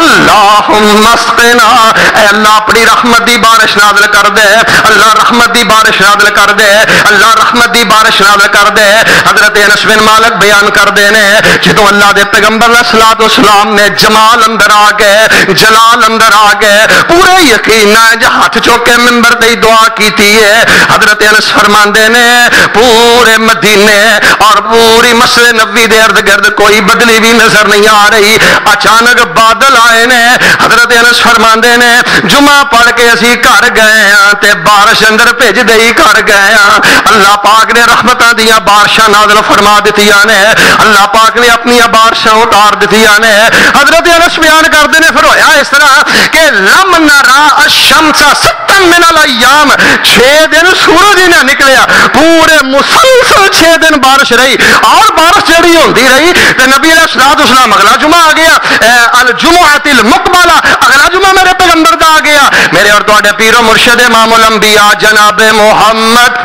اللہم اسقنا۔ اے اللہ اپنی رحمت دی بارش نازل کر دے، اللہ رحمت دی بارش نازل کر دے، اللہ رحمت دی بارش نازل کر دے۔ حضرت انس بن مالک بیان کر دے نے جدو اللہ دے پیغمبر علیہ الصلوۃ والسلام نے جمال اندر آ گئے، جلال اندر آ گئے۔ پورے یقین نال جو ہاتھ چوک کے منبر تے دعا کیتی ہے۔ حضرت انس فرماندے نے، پورے مدینے اور پوری مسجد نبوی دے ارد گرد کوئی بدلی بھی نظر نہیں آ رہی۔ اچانک بادل آئے نے، حضرت انس فرماندے نے، جمعہ پڑھ کے اسی گھر گئے ہاں تے بارش اندر بھیج دئی گھر گئے ہاں اللہ پاک نے رحمتاں دیا بارشاں نازل فرما دتیاں نے۔ اللہ پاک نے اپنی بارشاں اتار دتیاں نے۔ حضرت انس بیان کرتے ہیں پھر ہویا اس طرح کہ لم نرا الشمس ست من الايام 6 دن سورج ہی نہ نکلیا پورے مسلسل 6 دن بارش رہی اور بارش جڑی ہوندی رہی تے نبی علیہ الصلوۃ والسلام اگلا جمعہ آ گیا الجمعۃ المقبلہ اگلا جمعہ میرے پیغمبر دا آ گیا میرے اور تواڈے پیر و مرشد امام الانبیاء جناب محمد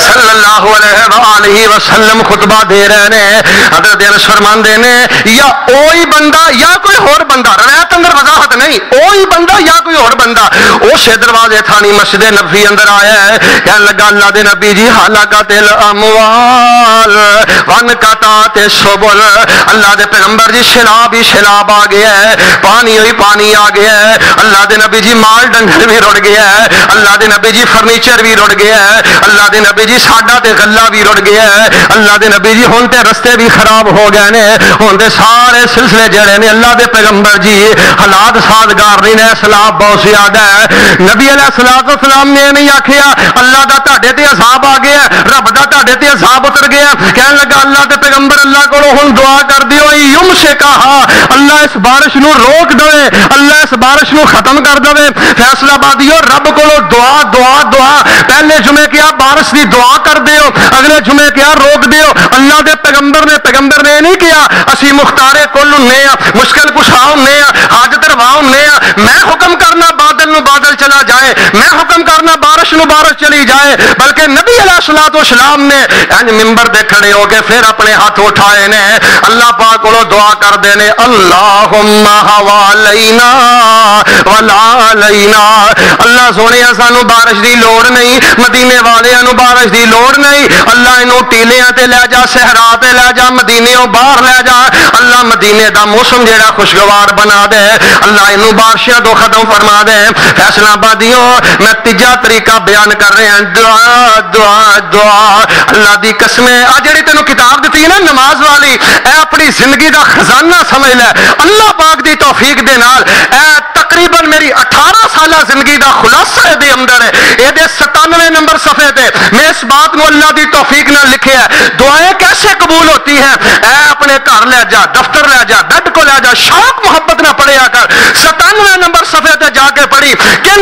صلی اللہ علیہ وآلہ وسلم خطبہ دے رہے نے حضرت انس فرماندے نے یا اوہی بندہ یا کوئی اور بندہ روایت اندر وضاحت نہیں اوہی بندہ یا کوئی اور بندہ اس دروازے تھانی مسجد نبی اندر آیا ہے کہنے لگا اللہ دے نبی جی حالکت الاموال ون قطعت السبل اللہ دے پیغمبر جی شراب ہی شراب آ گیا ہے پانی ہوئی پانی آ گیا ہے اللہ دے نبی جی مال ڈنگر بھی رڑ گیا ہے اللہ دے نبی جی فرنیچر بھی رڑ گیا ہے اللہ دے نبی جی ساڈا تے غلہ بھی رڑ گیا ہے اللہ دے نبی جی ہن تے رستے بھی خراب ہو گئے نے ہن تے سارے سلسلے جڑے نے اللہ دے پیغمبر جی حالات سازگار نہیں نے سلام بہت زیادہ ہے نبی علیہ الصلوۃ والسلام نے نہیں آکھیا، اللہ دا تہاڈے تے عذاب آ گیا، رب دا تہاڈے تے عذاب اتر گیا۔ کہنے لگا، اللہ دے پیغمبر اللہ کولو ہن دعا کر دیو یم سے کہا اللہ اس بارش نو روک دے اللہ اس بارش نو ختم کر دے فیصلہ بادیو، رب کولو دعا دعا دعا۔ پہلے جمعے کیا بارش دی دعا کر دیو، اگلے جمعے کیا روک دیو۔ اللہ دے پیغمبر نے پیغمبر نے نہیں کیا، اسی مختارے کل نے ہاں، مشکل کشا نے ہاں، حاجت روا نے ہاں۔ میں حکم کرنا، بادل نو بادل چلا جائے، میں حکم کرنا بارش نو بارش چلی جائے، بلکہ نبی علیہ الصلوۃ والسلام نے انج منبر دے کھڑے ہو کے پھر اپنے ہاتھ اٹھائے نے، اللہ پاک کولو دعا کر دے نے، اللہم حوالینا ولا علینا۔ اللہ سونے، سانو بارش دی لوڑ نہیں، مدینے والےاں نو بارش دی لوڑ نہیں، اللہ اینو ٹیلیاں تے لے جا، صحرا تے لے جا مدینے او باہر لے جا۔ اللہ مدینے دا موسم جیڑا خوشگوار بنا دے، اللہ اینو بارشاں تو ختم فرما دے۔ فیصلہ اسلام آبادیوں میں تیجا طریقہ بیان کر رہے ہیں۔ دعا دعا دعا۔ اللہ دی قسمیں۔ آ جڑی تینوں کتاب دیتی ہے نا نماز والی، اے اپنی زندگی دا خزانہ سمجھ لے۔ اللہ پاک دی توفیق دے نال۔ اے تقریباً میری اٹھارہ سالہ زندگی دا خلاصہ دے اندر ہے۔ یہ دے ستانوے نمبر صفحے تے میں اس بات کو اللہ دی توفیق نہ لکھے ہے۔ دعائیں کیسے قبول ہوتی ہیں؟ اے اپنے گھر لے جا، دفتر لے جا، بیڈ کو لے جا، شوق محبت نہ پڑھیا کر۔ ستانوے نمبر صفحے تے جا کے پڑھی کن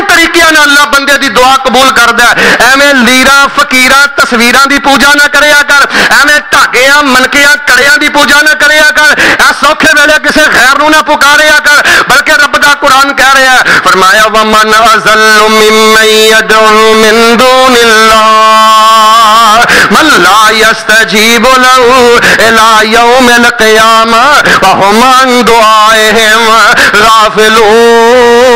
طریقے نے اللہ بندے دی دعا قبول کر دیا ایویں لیرا فقیرا تصویراں دی پوجا نہ کریا کر ایویں ٹاگیاں منکیاں کڑیاں دی پوجا نہ کریا کر اے سوکھے ویلے کسے غیر نو نہ پکاریا کر بلکہ رب دا قرآن کہہ رہا ہے فرمایا ومن ازل ممن يدعو من دون الله من لا يستجيب له الى يوم القيامه وهم عن دعائهم غافلون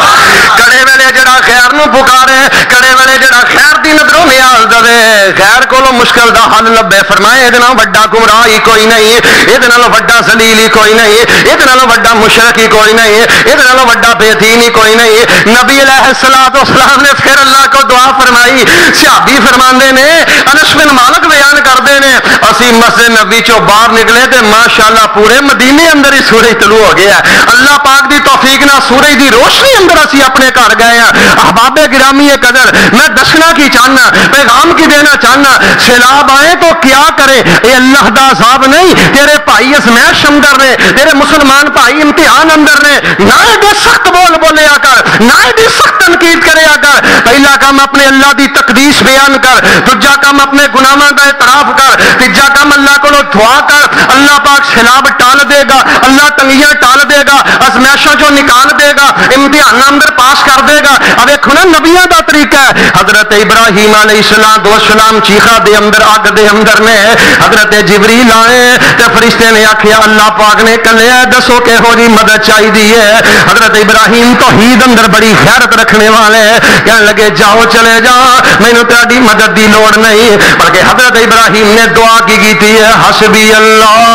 کڑے ویلے جڑا خیر نو پکارے کڑے ویلے جڑا خیر دی نظروں نیاز دے خیر کولو مشکل دا حل لبے فرمائے یہ وڈا گمراہ ہی کوئی نہیں یہ وڈا زلیل ہی کوئی نہیں یہ وڈا مشرق ہی کوئی نہیں یہ وڈا بے دین ہی کوئی نہیں نبی علیہ السلام اسلام نے پھر اللہ کو دعا فرمائی سیابی فرماندے نے انس بن مالک بیان کرتے ہیں اسی مسجد نبی چو باہر نکلے تے ماشاءاللہ پورے مدینے اندر ہی سورج طلوع ہو گیا اللہ پاک دی توفیق نہ سورج دی روشنی اندر اسی اپنے گھر گئے ہیں۔ احباب گرامی قدر، میں دسنا کی چاہنا، پیغام کی دینا چاہنا، سیلاب آئے تو کیا کرے؟ اے اللہ دا عذاب نہیں، تیرے بھائی اسمیر شمدر نے تیرے مسلمان بھائی امتحان اندر نے نہ ایڈے سخت بول بولے آ کر، نہ ایڈی سخت تنقید کرے آ کر۔ پہلا کام اپنے اللہ دی تقدیس بیان کر، دوجا کام اپنے گناہوں کا اعتراف کر، تیجا کام اللہ کو دعا کر۔ اللہ پاک سیلاب ٹال دے گا، اللہ تنگیاں ٹال دے گا ازمائشوں جو نکال دے گا امتحان اندر پاس کر دے گا۔ اب دیکھو نا نبیاں دا طریقہ ہے۔ حضرت ابراہیم علیہ السلام دو سلام چیخا دے اندر، اگ دے اندر نے۔ حضرت جبریل آئے تے فرشتے نے آخیا اللہ پاک نے کلیا دسو کہ ہو جی مدد چاہیے ہے۔ حضرت ابراہیم توحید اندر بڑی خیرت رکھنے والے کہنے لگے، جاؤ چلے جا مینو تیری مدد دی لوڑ نہیں۔ بلکہ حضرت ابراہیم نے دعا کی کی ہے حسبی اللہ۔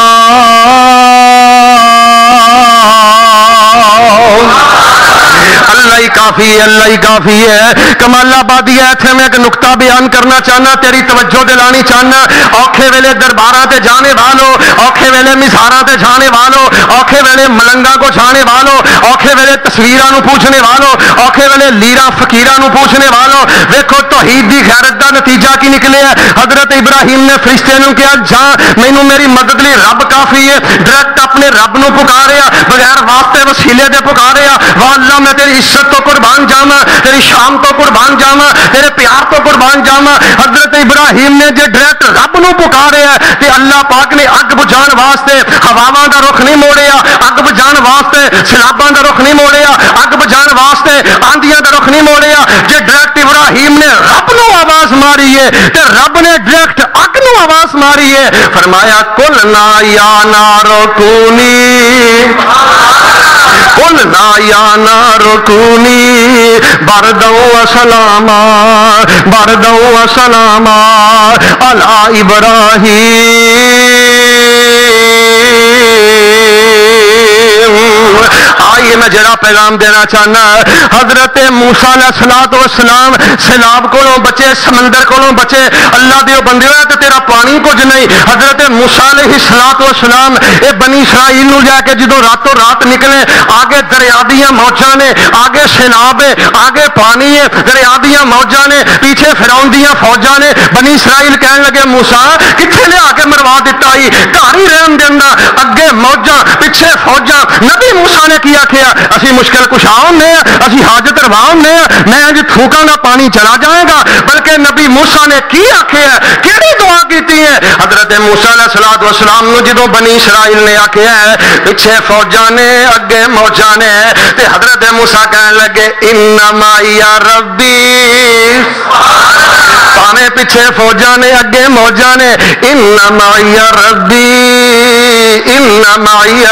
اللہ ہی کافی ہے، اللہ ہی کافی ہے۔ کمال آبادی ہے، اتنے میں ایک نقطہ بیان کرنا چاہنا، تیری توجہ دلانی چاہنا۔ اوکھے ویلے درباراں تے جانے والو، اوکھے ویلے مزاراں تے جانے والو، اوکھے ویلے ملنگا کو جانے والو، اوکھے ویلے تصویراں نو پوچھنے والو، اوکھے ویلے لیرا فقیراں نو پوچھنے والو۔ ویکھو، توحید دی غیرت دا نتیجہ کی نکلے ہے۔ حضرت ابراہیم نے فرشتے نو کہا، جا، مینوں میری مدد لی رب کافی ہے۔ ڈائریکٹ اپنے رب نو پکاریا بغیر واسطے وسیلے دے پکاریا وا اللہ میں تیری عزت تو قربان جاوا تیری شام تو قربان جاوا تیرے پیار تو قربان جاوا حضرت ابراہیم نے جے ڈائریکٹ رب نو پکاریا تے اللہ پاک نے اگ بجھان واسطے ہواواں دا رخ نہیں موڑیا، اگ بجھان واسطے سیلاباں دا رخ نہیں موڑیا، اگ بجھان واسطے آندیاں دا رخ نہیں موڑیا۔ جے ڈائریکٹ ابراہیم نے رب نو آواز ماری ہے تے رب نے ڈائریکٹ اگ نو آواز ماری ہے، فرمایا کل نا یا نارو کونی کل نا یا نارو رکونی بردو اسلاما بردو اسلاما علی ابراہیم آئیے میں جڑا پیغام دینا چاہنا حضرت موسیٰ علیہ السلام و سلام سیلاب کو بچے، سمندر کو بچے، اللہ دیو بندے ہوئے تو تیرا پانی کچھ نہیں۔ حضرت موسیٰ علیہ السلام و سلام اے بنی اسرائیل نو جا کے جدو راتوں رات نکلے، آگے دریا دیاں موجاں نے، آگے سیلاب ہے، آگے پانی ہے، دریا دیاں موجاں نے، پیچھے فراؤن دیاں فوجاں نے۔ بنی اسرائیل کہنے لگے، موسیٰ کتنے لے آگے مروا دیتا ہی؟ گھر ہی رہن دینا اگے موجاں، پیچھے فوجاں۔ نبی موسیٰ نے کیا کیا؟ اسی مشکل کشا ہونے اسی حاجت روا ہونے میں اج تھوکاں دا پانی چلا جائے گا بلکہ نبی موسیٰ نے کی آکھیا ہے کیڑی دعا کیتی ہے حضرت موسیٰ علیہ الصلوۃ والسلام نو بنی اسرائیل نے آکھیا ہے پیچھے فوجاں نے اگے موجاں نے تے حضرت موسیٰ کہنے لگے انما یا ربی پاویں پیچھے فوجاں نے اگے موجاں نے انما یا ربی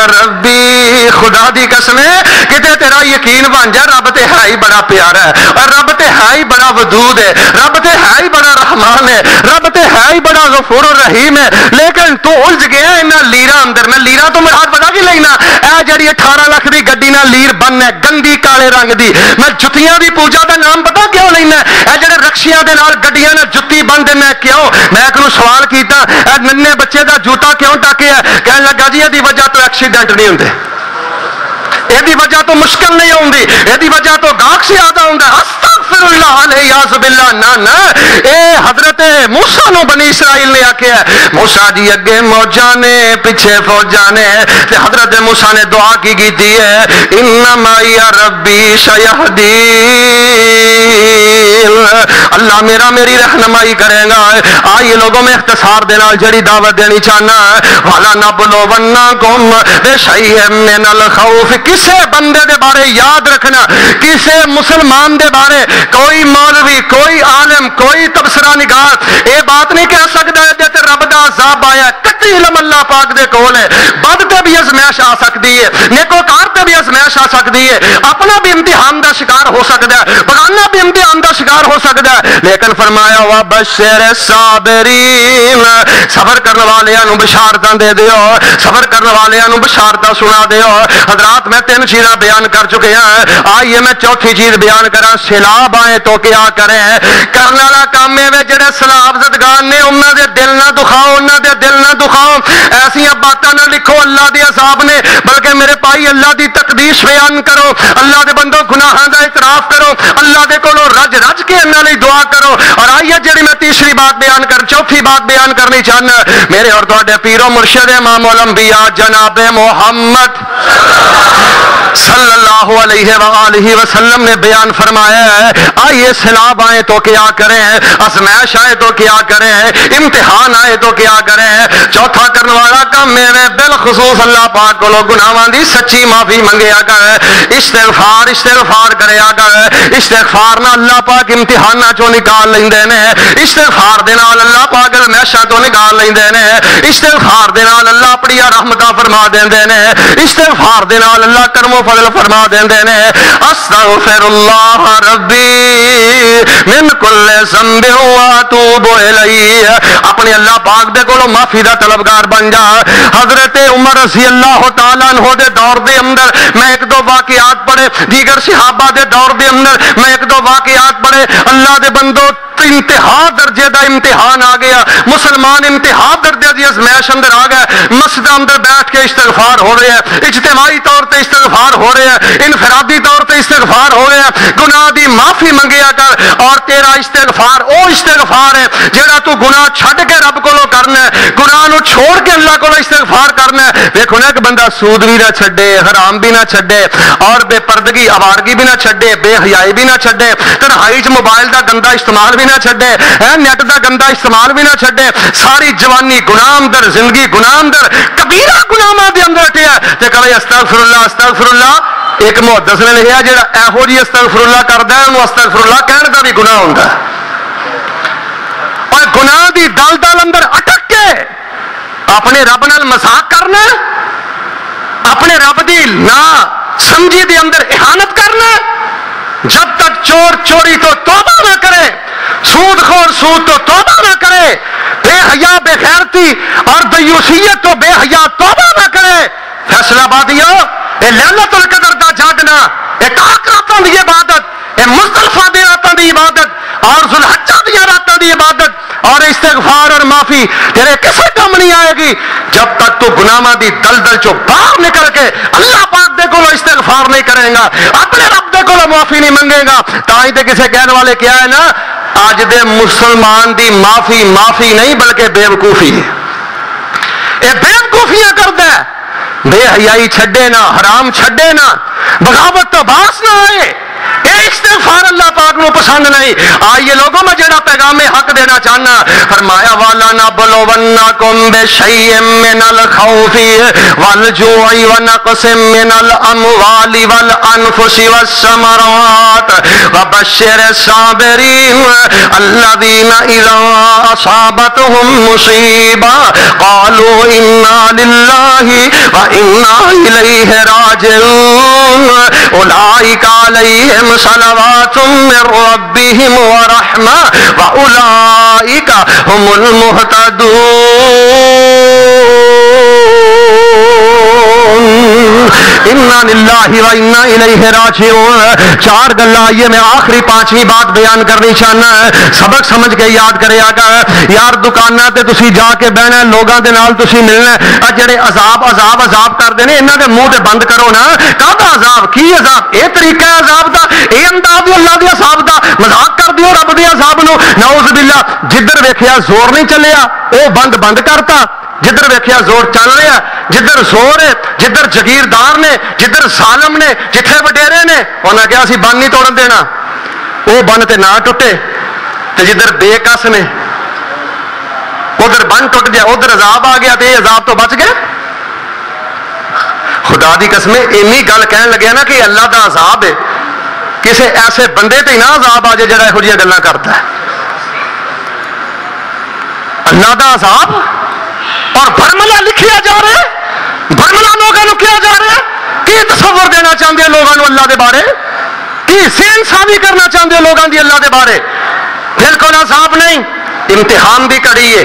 ربی خدا دی قسم ہے کتے تیرا یقین بن جائے رب تے ہے ہی بڑا پیارا ہے اور رب تے ہے ہی بڑا ودود ہے، رب تے ہے ہی بڑا رحمان ہے، رب تے ہے ہی بڑا غفور رحیم ہے۔ لیکن تو الجھ گیا انہاں لیرا اندر، میں لیرا تو میرا ہاتھ کی لینا؟ اے جڑی 18 لاکھ دی گڈی نال لیر بن ہے، گندی کالے رنگ دی۔ میں جتیاں دی پوجا دا نام پتا کیوں لینا؟ اے جڑے رکشیاں دے نال گڈیاں نال جُتی بن دے، میں کیوں؟ میں ایک نو سوال کیتا، اے ننے بچے دا جوتا کیوں ٹاکیا کہن لگا جی دی وجہ تو ایکسیڈنٹ نہیں ہوندے یہ وجہ تو مشکل نہیں ہوندی یہ وجہ تو گاہک سے آدھا ہوں استغفر اللہ علیہ یاز باللہ نا نا اے حضرت موسیٰ نو بنی اسرائیل نے آکھیا ہے موسیٰ جی اگے موجانے پیچھے فوجانے تے حضرت موسیٰ نے دعا کی گی دی ہے انما یا ربی شیہدی اللہ میرا میری رہنمائی کرے گا۔ آئیے لوگوں، میں اختصار دینا جڑی دعوت دینی چاہنا۔ والا نبلو وننا کم بے شیئے من الخوف۔ کسے بندے دے بارے یاد رکھنا، کسے مسلمان دے بارے، کوئی مولوی، کوئی عالم، کوئی تبصرہ نگار، اے بات نہیں کہہ سکتا ہے جیتے رب دا عذاب آیا کتی علم اللہ پاک دے کول ہے۔ بد تے بھی ازمیش آ سکتی ہے، نیکوکار تے بھی ازمیش آ سکتی ہے۔ اپنا بھی امتحان دا شکار ہو سکتا ہے۔ بغانہ بھی امتحان دا شکار ہو سکتا ہے۔ لیکن فرمایا وا بشر صابرین صبر کرنے والے نو بشارتاں دے دیو۔ صبر کرنے والے نو بشارتاں سنا دیو۔ حضرات، میں تین چیزاں بیان کر چکے ہیں۔ آئیے میں چوتھی چیز بیان کراں۔ سیلاب آئے تو کیا کرے؟ کرنے والا کام ہے جڑے سلاب زدگان نے، انہاں دے دل نہ دکھاؤ، انہاں دے دل نہ دکھاؤ۔ ایسیاں باتاں نہ لکھو۔ اللہ دی عذاب نے، بلکہ میرے بھائی، اللہ دی تقدیس بیان کرو۔ اللہ دے بندوں گناہاں دا اعتراف کرو۔ اللہ دے کولو رج رج کے انہوں نے دعا کرو۔ اور آئیے جی میں تیسری بات بیان کر، چوتھی بات بیان کرنی چاہنا میرے اور تواڈے پیرو مرشد امام الانبیاء جناب محمد۔ صلی اللہ علیہ وآلہ وسلم نے بیان فرمایا ہے، آئیے سلاب آئے تو کیا کریں ازمائش آئے تو کیا کریں، امتحان آئے تو کیا کریں۔ چوتھا کرنے والا کام میرے بالخصوص اللہ پاک کو لوگ گناہاں دی سچی معافی منگیا کر، استغفار استغفار کریا کر۔ استغفار نہ اللہ پاک امتحاناں چوں نکال لیندے نے۔ استغفار دے نال اللہ پاک ہمیشہ تو نکال لیندے نے۔ استغفار دے نال اللہ اپنی رحمتاں فرما دیندے نے۔ استغفار دے نال اللہ کرم و فضل فرما دیندے نے استغفر اللہ ربی، من کل ذنب و اتوب الیہ۔ اپنے اللہ پاک دے کولو معافی دا طلبگار بن جا۔ حضرت عمر رضی اللہ تعالی عنہ دے دور دے اندر میں ایک دو واقعات پڑھے۔ دیگر صحابہ دے دور دے اندر میں ایک دو واقعات پڑھے۔ اللہ دے بندو انتہا درجے دا امتحان آ گیا۔ مسلمان انتہا درجے دی جی ازمائش اندر آ گیا۔ مسجد اندر بیٹھ کے استغفار ہو رہے ہیں۔ اجتماعی طور تے استغفار ہو رہے ہیں۔ انفرادی طور تے استغفار ہو رہے ہیں۔ گناہ دی معافی منگیا کر اور تیرا استغفار او استغفار ہے جڑا تو گناہ چھڈ کے رب کولو کرنا ہے۔ گناہ نو چھوڑ کے اللہ کولو استغفار کرنا ہے۔ دیکھو نا ایک بندہ سود بھی نہ چھڈے، حرام بھی نہ چھڈے اور بے پردگی آوارگی بھی نہ چھڈے، بے حیائی بھی نہ چھڈے۔ تنہائی چ موبائل دا گندا استعمال بھی بھی نہ چھڈے۔ نیٹ دا گندا استعمال بھی نہ چھڈے۔ ساری جوانی گناہ اندر زندگی گناہ اندر کبیرہ گناہاں دے اندر اٹھیا تے کہے استغفر اللہ استغفر اللہ ایک محدث نے لکھیا جڑا ایہو جی استغفر اللہ کردا ہے اونوں استغفر اللہ کہن دا بھی گناہ ہوندا ہے۔ اور گناہ دی دل دل اندر اٹک کے اپنے رب نال مذاق کرنا، اپنے رب دی نا سمجھی دے اندر احانت کرنا، جب تک چور چوری تو توبہ نہ کرے سود خور سود تو توبہ نہ کرے۔ بے حیا، بے خیرتی اور دیوسیت تو بے حیا توبہ نہ کرے۔ فیصلہ بادیا اے لعنت القدر دا جاگنا، اے کاکراتوں دی عبادت، اے مصطلفہ دے راتوں دی عبادت اور ذوالحجہ دی راتوں دی عبادت اور استغفار اور معافی، تیرے کسے کم نہیں آئے گی؟ جب تک تو گناہاں دی دلدل چو باہر نکل کے اللہ پاک دے کولو استغفار نہیں کرے گا، اپنے رب دے کولو معافی نہیں منگے گا۔ تاں تے کسے کہنے والے کیا ہے نا، آج دے مسلمان دی معافی معافی نہیں بلکہ بے وقوفی ہے۔ اے بے وقوفیاں کردا ہے بے حیائی چھڈے نہ حرام چھڈے نہ بغاوت تو باس نہ آئے اے استغفار اللہ پاک نو پسند نہیں۔ آئیے لوگوں، میں جڑا پیغام حق دینا چاہنا، فرمایا، والا نہ بلو ونہ کم بے شیء من الخوف والجوع ونقص من الاموال والانفس والثمرات وبشر الصابرين الذين اذا اصابتهم مصيبه قالوا انا لله وانا اليه راجعون۔ اولئک علیہم صلوات من ربهم ورحمہ واولئک هم المهتدون. انا للہ و انا الیہ راجعون۔ چار گلا آئیے میں آخری پانچویں بات بیان کرنی چاہنا ہے۔ سبق سمجھ کے یاد کرے آگا۔ یار دکانہ تے تسی جا کے بہنا لوگاں دے نال تسی ملنا ہے۔ جڑے عذاب عذاب عذاب کر دینے انہاں دے منہ تے بند کرو نا۔ کہتا عذاب؟ کی عذاب؟ اے طریقہ ہے عذاب دا، اے انداز اللہ دی عذاب دا۔ مذاق کر دیو رب دی عذاب نو۔ نعوذ باللہ، جدھر ویکھیا زور نہیں چلیا، او بند بند کرتا۔ جدھر ویکھیا زور چل رہا جدھر زور ہے، جدھر جگیردار نے، جدھر ظالم نے جتھے وڈیرے نے، انہاں کہا سی بن نہیں توڑن دینا۔ وہ بن تے نہ ٹوٹے، تے جدھر بے کس نے، ادھر بن ٹوٹ گیا، ادھر عذاب آ گیا تے یہ عذاب تو بچ گئے خدا دی قسم اینی گل کہن لگیا نا کہ اللہ دا عذاب ہے۔ کسے ایسے بندے تے نہ عذاب آ جائے جڑا یہو جہاں گلاں کرتا ہے۔ اللہ دا عذاب؟ اور برملا لکھیا جا رہا ہے؟ برملا لوگوں کیا جا رہا ہے؟ کی تصور دینا چاہتے ہیں لوگوں اللہ کے بارے؟ کی سین ساوی کرنا چاہتے ہیں لوگوں کی اللہ کے بارے؟ دل کو نہ صاحب نہیں، امتحان بھی کڑی ہے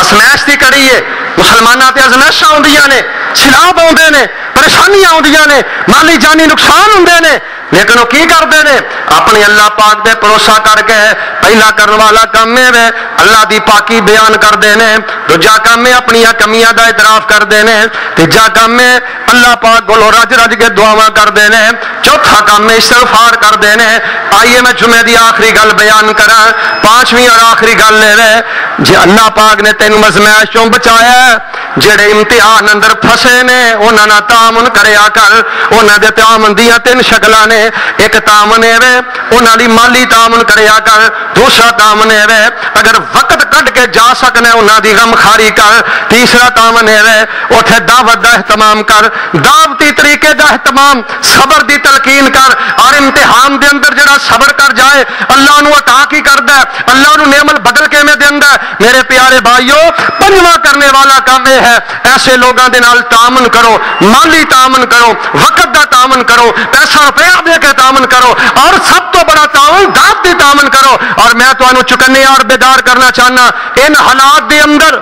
اسمیش بھی کڑی ہے مسلمانوں تے ازمیشاں آدیاں نے سلاب آدھے نے، پریشانیاں آدیا نے، مالی جانی نقصان ہوں نے لیکن وہ کی کرتے ہیں؟ اپنی اللہ پاک دے بھروسہ کر کے پہلا کرنے والا کام ہے اللہ دی پاکی بیان کرتے ہیں۔ دوجا کام ہے اپنی کمیاں دا اعتراف کرتے ہیں۔ تیجا کام ہے اللہ پاک کو رج رج کے دعوا کرتے ہیں۔ چوتھا کام ہے استغفار کرتے ہیں۔ آئیے میں جمعے دی آخری گل بیان کرا پانچویں اور آخری گل لے رہے جی اللہ پاک نے تین مزمائش چوں بچایا جڑے امتحان اندر پھسے نے، انہاں نہ تعامن کریا کر، انہاں دے تعامن دیاں تین شکلاں نے۔ ایک تعامن ہے انہاں دی مالی تعامن کریا کر، دوسرا تعامن ہے اگر وقت کڈ کے جا سکنے انہاں دی غم خاری کر۔ تیسرا تعامن ہے اوتھے دعوت دا اہتمام کر۔ دعوتی طریقے دا اہتمام، صبر دی تلقین کر۔ اور امتحان دے اندر جڑا صبر کر جائے، اللہ نو عطا کی کردا ہے اللہ نو نعمت بدل کے میں دیندا ہے میرے پیارے بھائیو پنجواں کرنے والا کام یہ ہے، ایسے لوگوں دے نال تعامن کرو، مالی تعامن کرو، وقت دا تعامن کرو، پیسہ روپیہ دے کے تعامن کرو، اور سب تو بڑا تعاون دات دی تعامن کرو۔ اور میں تمہیں چکنے اور بیدار کرنا چاہنا، ان حالات دے اندر،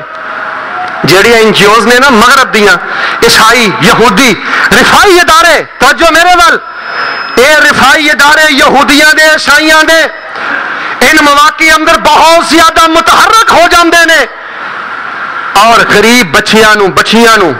جیڑی این جی اوز نے نا مغرب دیاں، عیسائی، یہودی، رفائی ادارے، توجہ میرے وال اے رفائی ادارے یہودیاں دے، عیسائیاں دے ان مواقع اندر بہت زیادہ متحرک ہو جاندے نے۔ اور غریب بچیاں نو بچیاں نو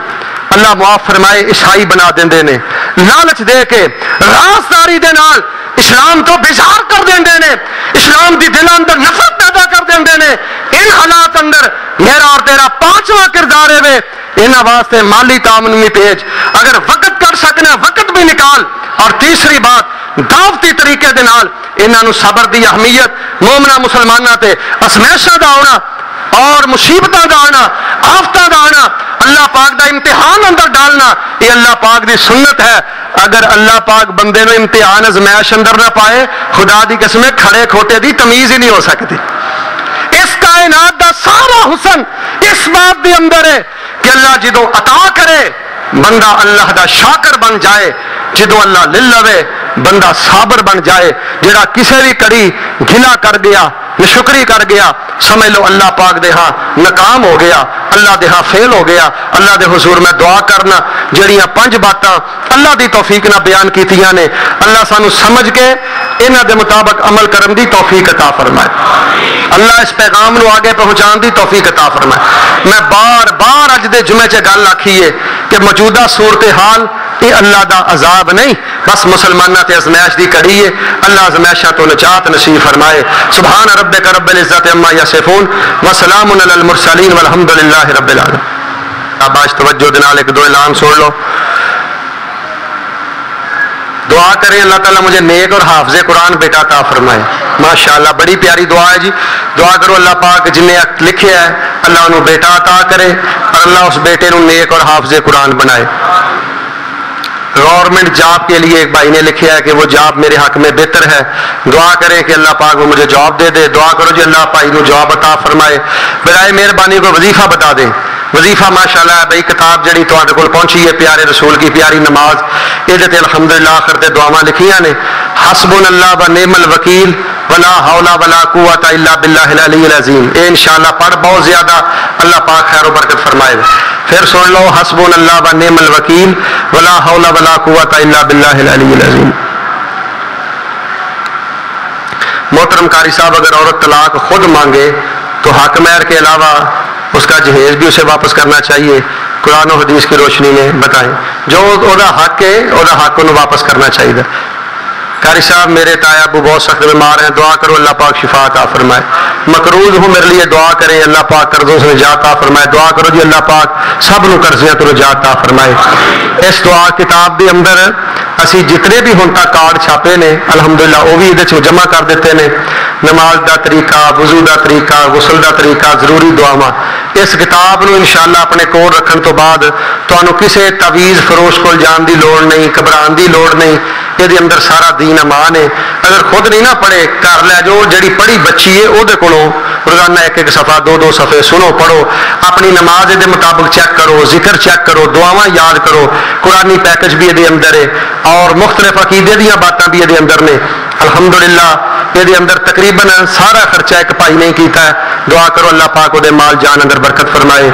اللہ معاف فرمائے، عیسائی بنا دیندے نے۔ لالچ دے کے رازداری دے نال اسلام تو بیزار کر دیندے نے۔ اسلام دی دل اندر نفرت پیدا کر دیندے نے۔ ان حالات اندر میرا اور تیرا پانچواں کردار ہے انہاں واسطے مالی تعاون بھی پیج۔ اگر وقت کر سکنا، وقت بھی نکال۔ اور تیسری بات دعوتی طریقے دے نال انہاں نو صبر دی اہمیت مومنا مسلماناں تے اسمیشاں دا ہونا اور مصیبتاں دا آنا، آفتاں دا آنا، اللہ پاک دا امتحان اندر ڈالنا، یہ اللہ پاک دی سنت ہے۔ اگر اللہ پاک بندے نو امتحان ازمائش اندر نہ پائے، خدا دی قسم کھڑے کھوٹے دی تمیز ہی نہیں ہو سکتی۔ اس کائنات دا سارا حسن اس بات دے اندر ہے کہ اللہ جدو عطا کرے، بندہ اللہ دا شاکر بن جائے جدو اللہ لل بندہ صابر بن جائے جڑا کسے بھی کڑی گلا کر گیا نشکری کر گیا سمجھ لو اللہ پاک دے ہاں ناکام ہو گیا اللہ دے ہاں فیل ہو گیا اللہ دے حضور میں دعا کرنا جڑیاں پنج باتاں اللہ دی توفیق نہ بیان کیتیاں نے اللہ سانو سمجھ کے انہاں دے مطابق عمل کرن دی توفیق عطا فرمائے اللہ اس پیغام نو آگے پہنچان دی توفیق عطا فرمائے میں بار بار اج دے جمعے چ گل آکھی ہے کہ موجودہ صورتحال یہ اللہ دا عذاب نہیں، بس مسلمانہ تے ازمائش دی کڑی ہے۔ اللہ ازمائشہ تو نجات نصیب فرمائے۔ سبحان ربک رب العزت اما یصفون، وسلام علی المرسلین، والحمد للہ رب العالمین۔ اب آج توجہ دنال ایک دو اعلان سن لو۔ دعا کریں اللہ تعالیٰ مجھے نیک اور حافظ قرآن بیٹا عطا فرمائے۔ ماشاءاللہ بڑی پیاری دعا ہے جی۔ دعا کرو اللہ پاک جن نے لکھے ہے، اللہ انہوں بیٹا عطا کرے۔ اور اللہ اس بیٹے نو نیک اور حافظ قرآن بنائے۔ گورنمنٹ جاب کے لیے ایک بھائی نے لکھا ہے کہ وہ جاب میرے حق میں بہتر ہے۔ دعا کریں کہ اللہ پاک وہ مجھے جاب دے دے۔ دعا کرو جی اللہ پاک کو جاب عطا فرمائے۔ برائے مہربانی کو وظیفہ بتا دیں وظیفہ ماشاء اللہ بھائی، کتاب جڑی تے کول پہنچی ہے، پیارے رسول کی پیاری نماز۔ یہ الحمد للہ آخر تے دعوا لکھیاں نے۔ حسب اللہ و نعم الوکیل ولا حول ولا قوت الا باللہ العلی العظیم۔ اے انشاءاللہ پڑھ بہت زیادہ اللہ پاک خیر و برکت فرمائے۔ پھر سن لو حسب اللہ و نعم الوکیل ولا حول ولا قوت الا باللہ العلی العظیم۔ محترم قاری صاحب، اگر عورت طلاق خود مانگے، تو حق مہر کے علاوہ اس کا جہیز بھی اسے واپس کرنا چاہیے۔ قرآن و حدیث کی روشنی میں بتائیں۔ جو حق ہے وہ حق انہوں واپس کرنا چاہیے۔ قاری صاحب، میرے تایا ابو بہت سخت بیمار ہیں، دعا کرو، اللہ پاک شفا عطا فرمائے۔ مقروض ہوں، میرے لیے دعا کریں، اللہ پاک قرضوں سے نجات عطا فرمائے۔ دعا کرو جی اللہ پاک سب نو قرضیاں تو نجات عطا فرمائے۔ اس دعا کتاب دے اندر اسی جتنے بھی ہوں تک کارڈ چھاپے نے، الحمدللہ وہ بھی یہ جمع کر دیتے ہیں نماز دا طریقہ، وضو دا طریقہ، غسل دا طریقہ، ضروری دعوا اس کتاب نو انشاءاللہ اپنے کول رکھن تو بعد تمہیں کسی تویز فروش کو جان دی لوڑ نہیں، گھبران دی لوڑ نہیں۔ یہ اندر سارا دین امان ہے اگر خود نہیں نہ پڑھے کر لے جو جڑی پڑھی بچی ہے وہ روزانہ ایک ایک صفحہ دو دو صفحے سنو پڑھو اپنی نماز دے مطابق چیک کرو ذکر چیک کرو دعاواں یاد کرو قرآنی پیکج بھی یہ اندر ہے اور مختلف عقیدے دیا باتیں بھی یہ اندر نے الحمدللہ یہ اندر تقریباً سارا خرچہ ایک پائی نہیں کیتا ہے دعا کرو اللہ پاک وہ مال جان اندر برکت فرمائے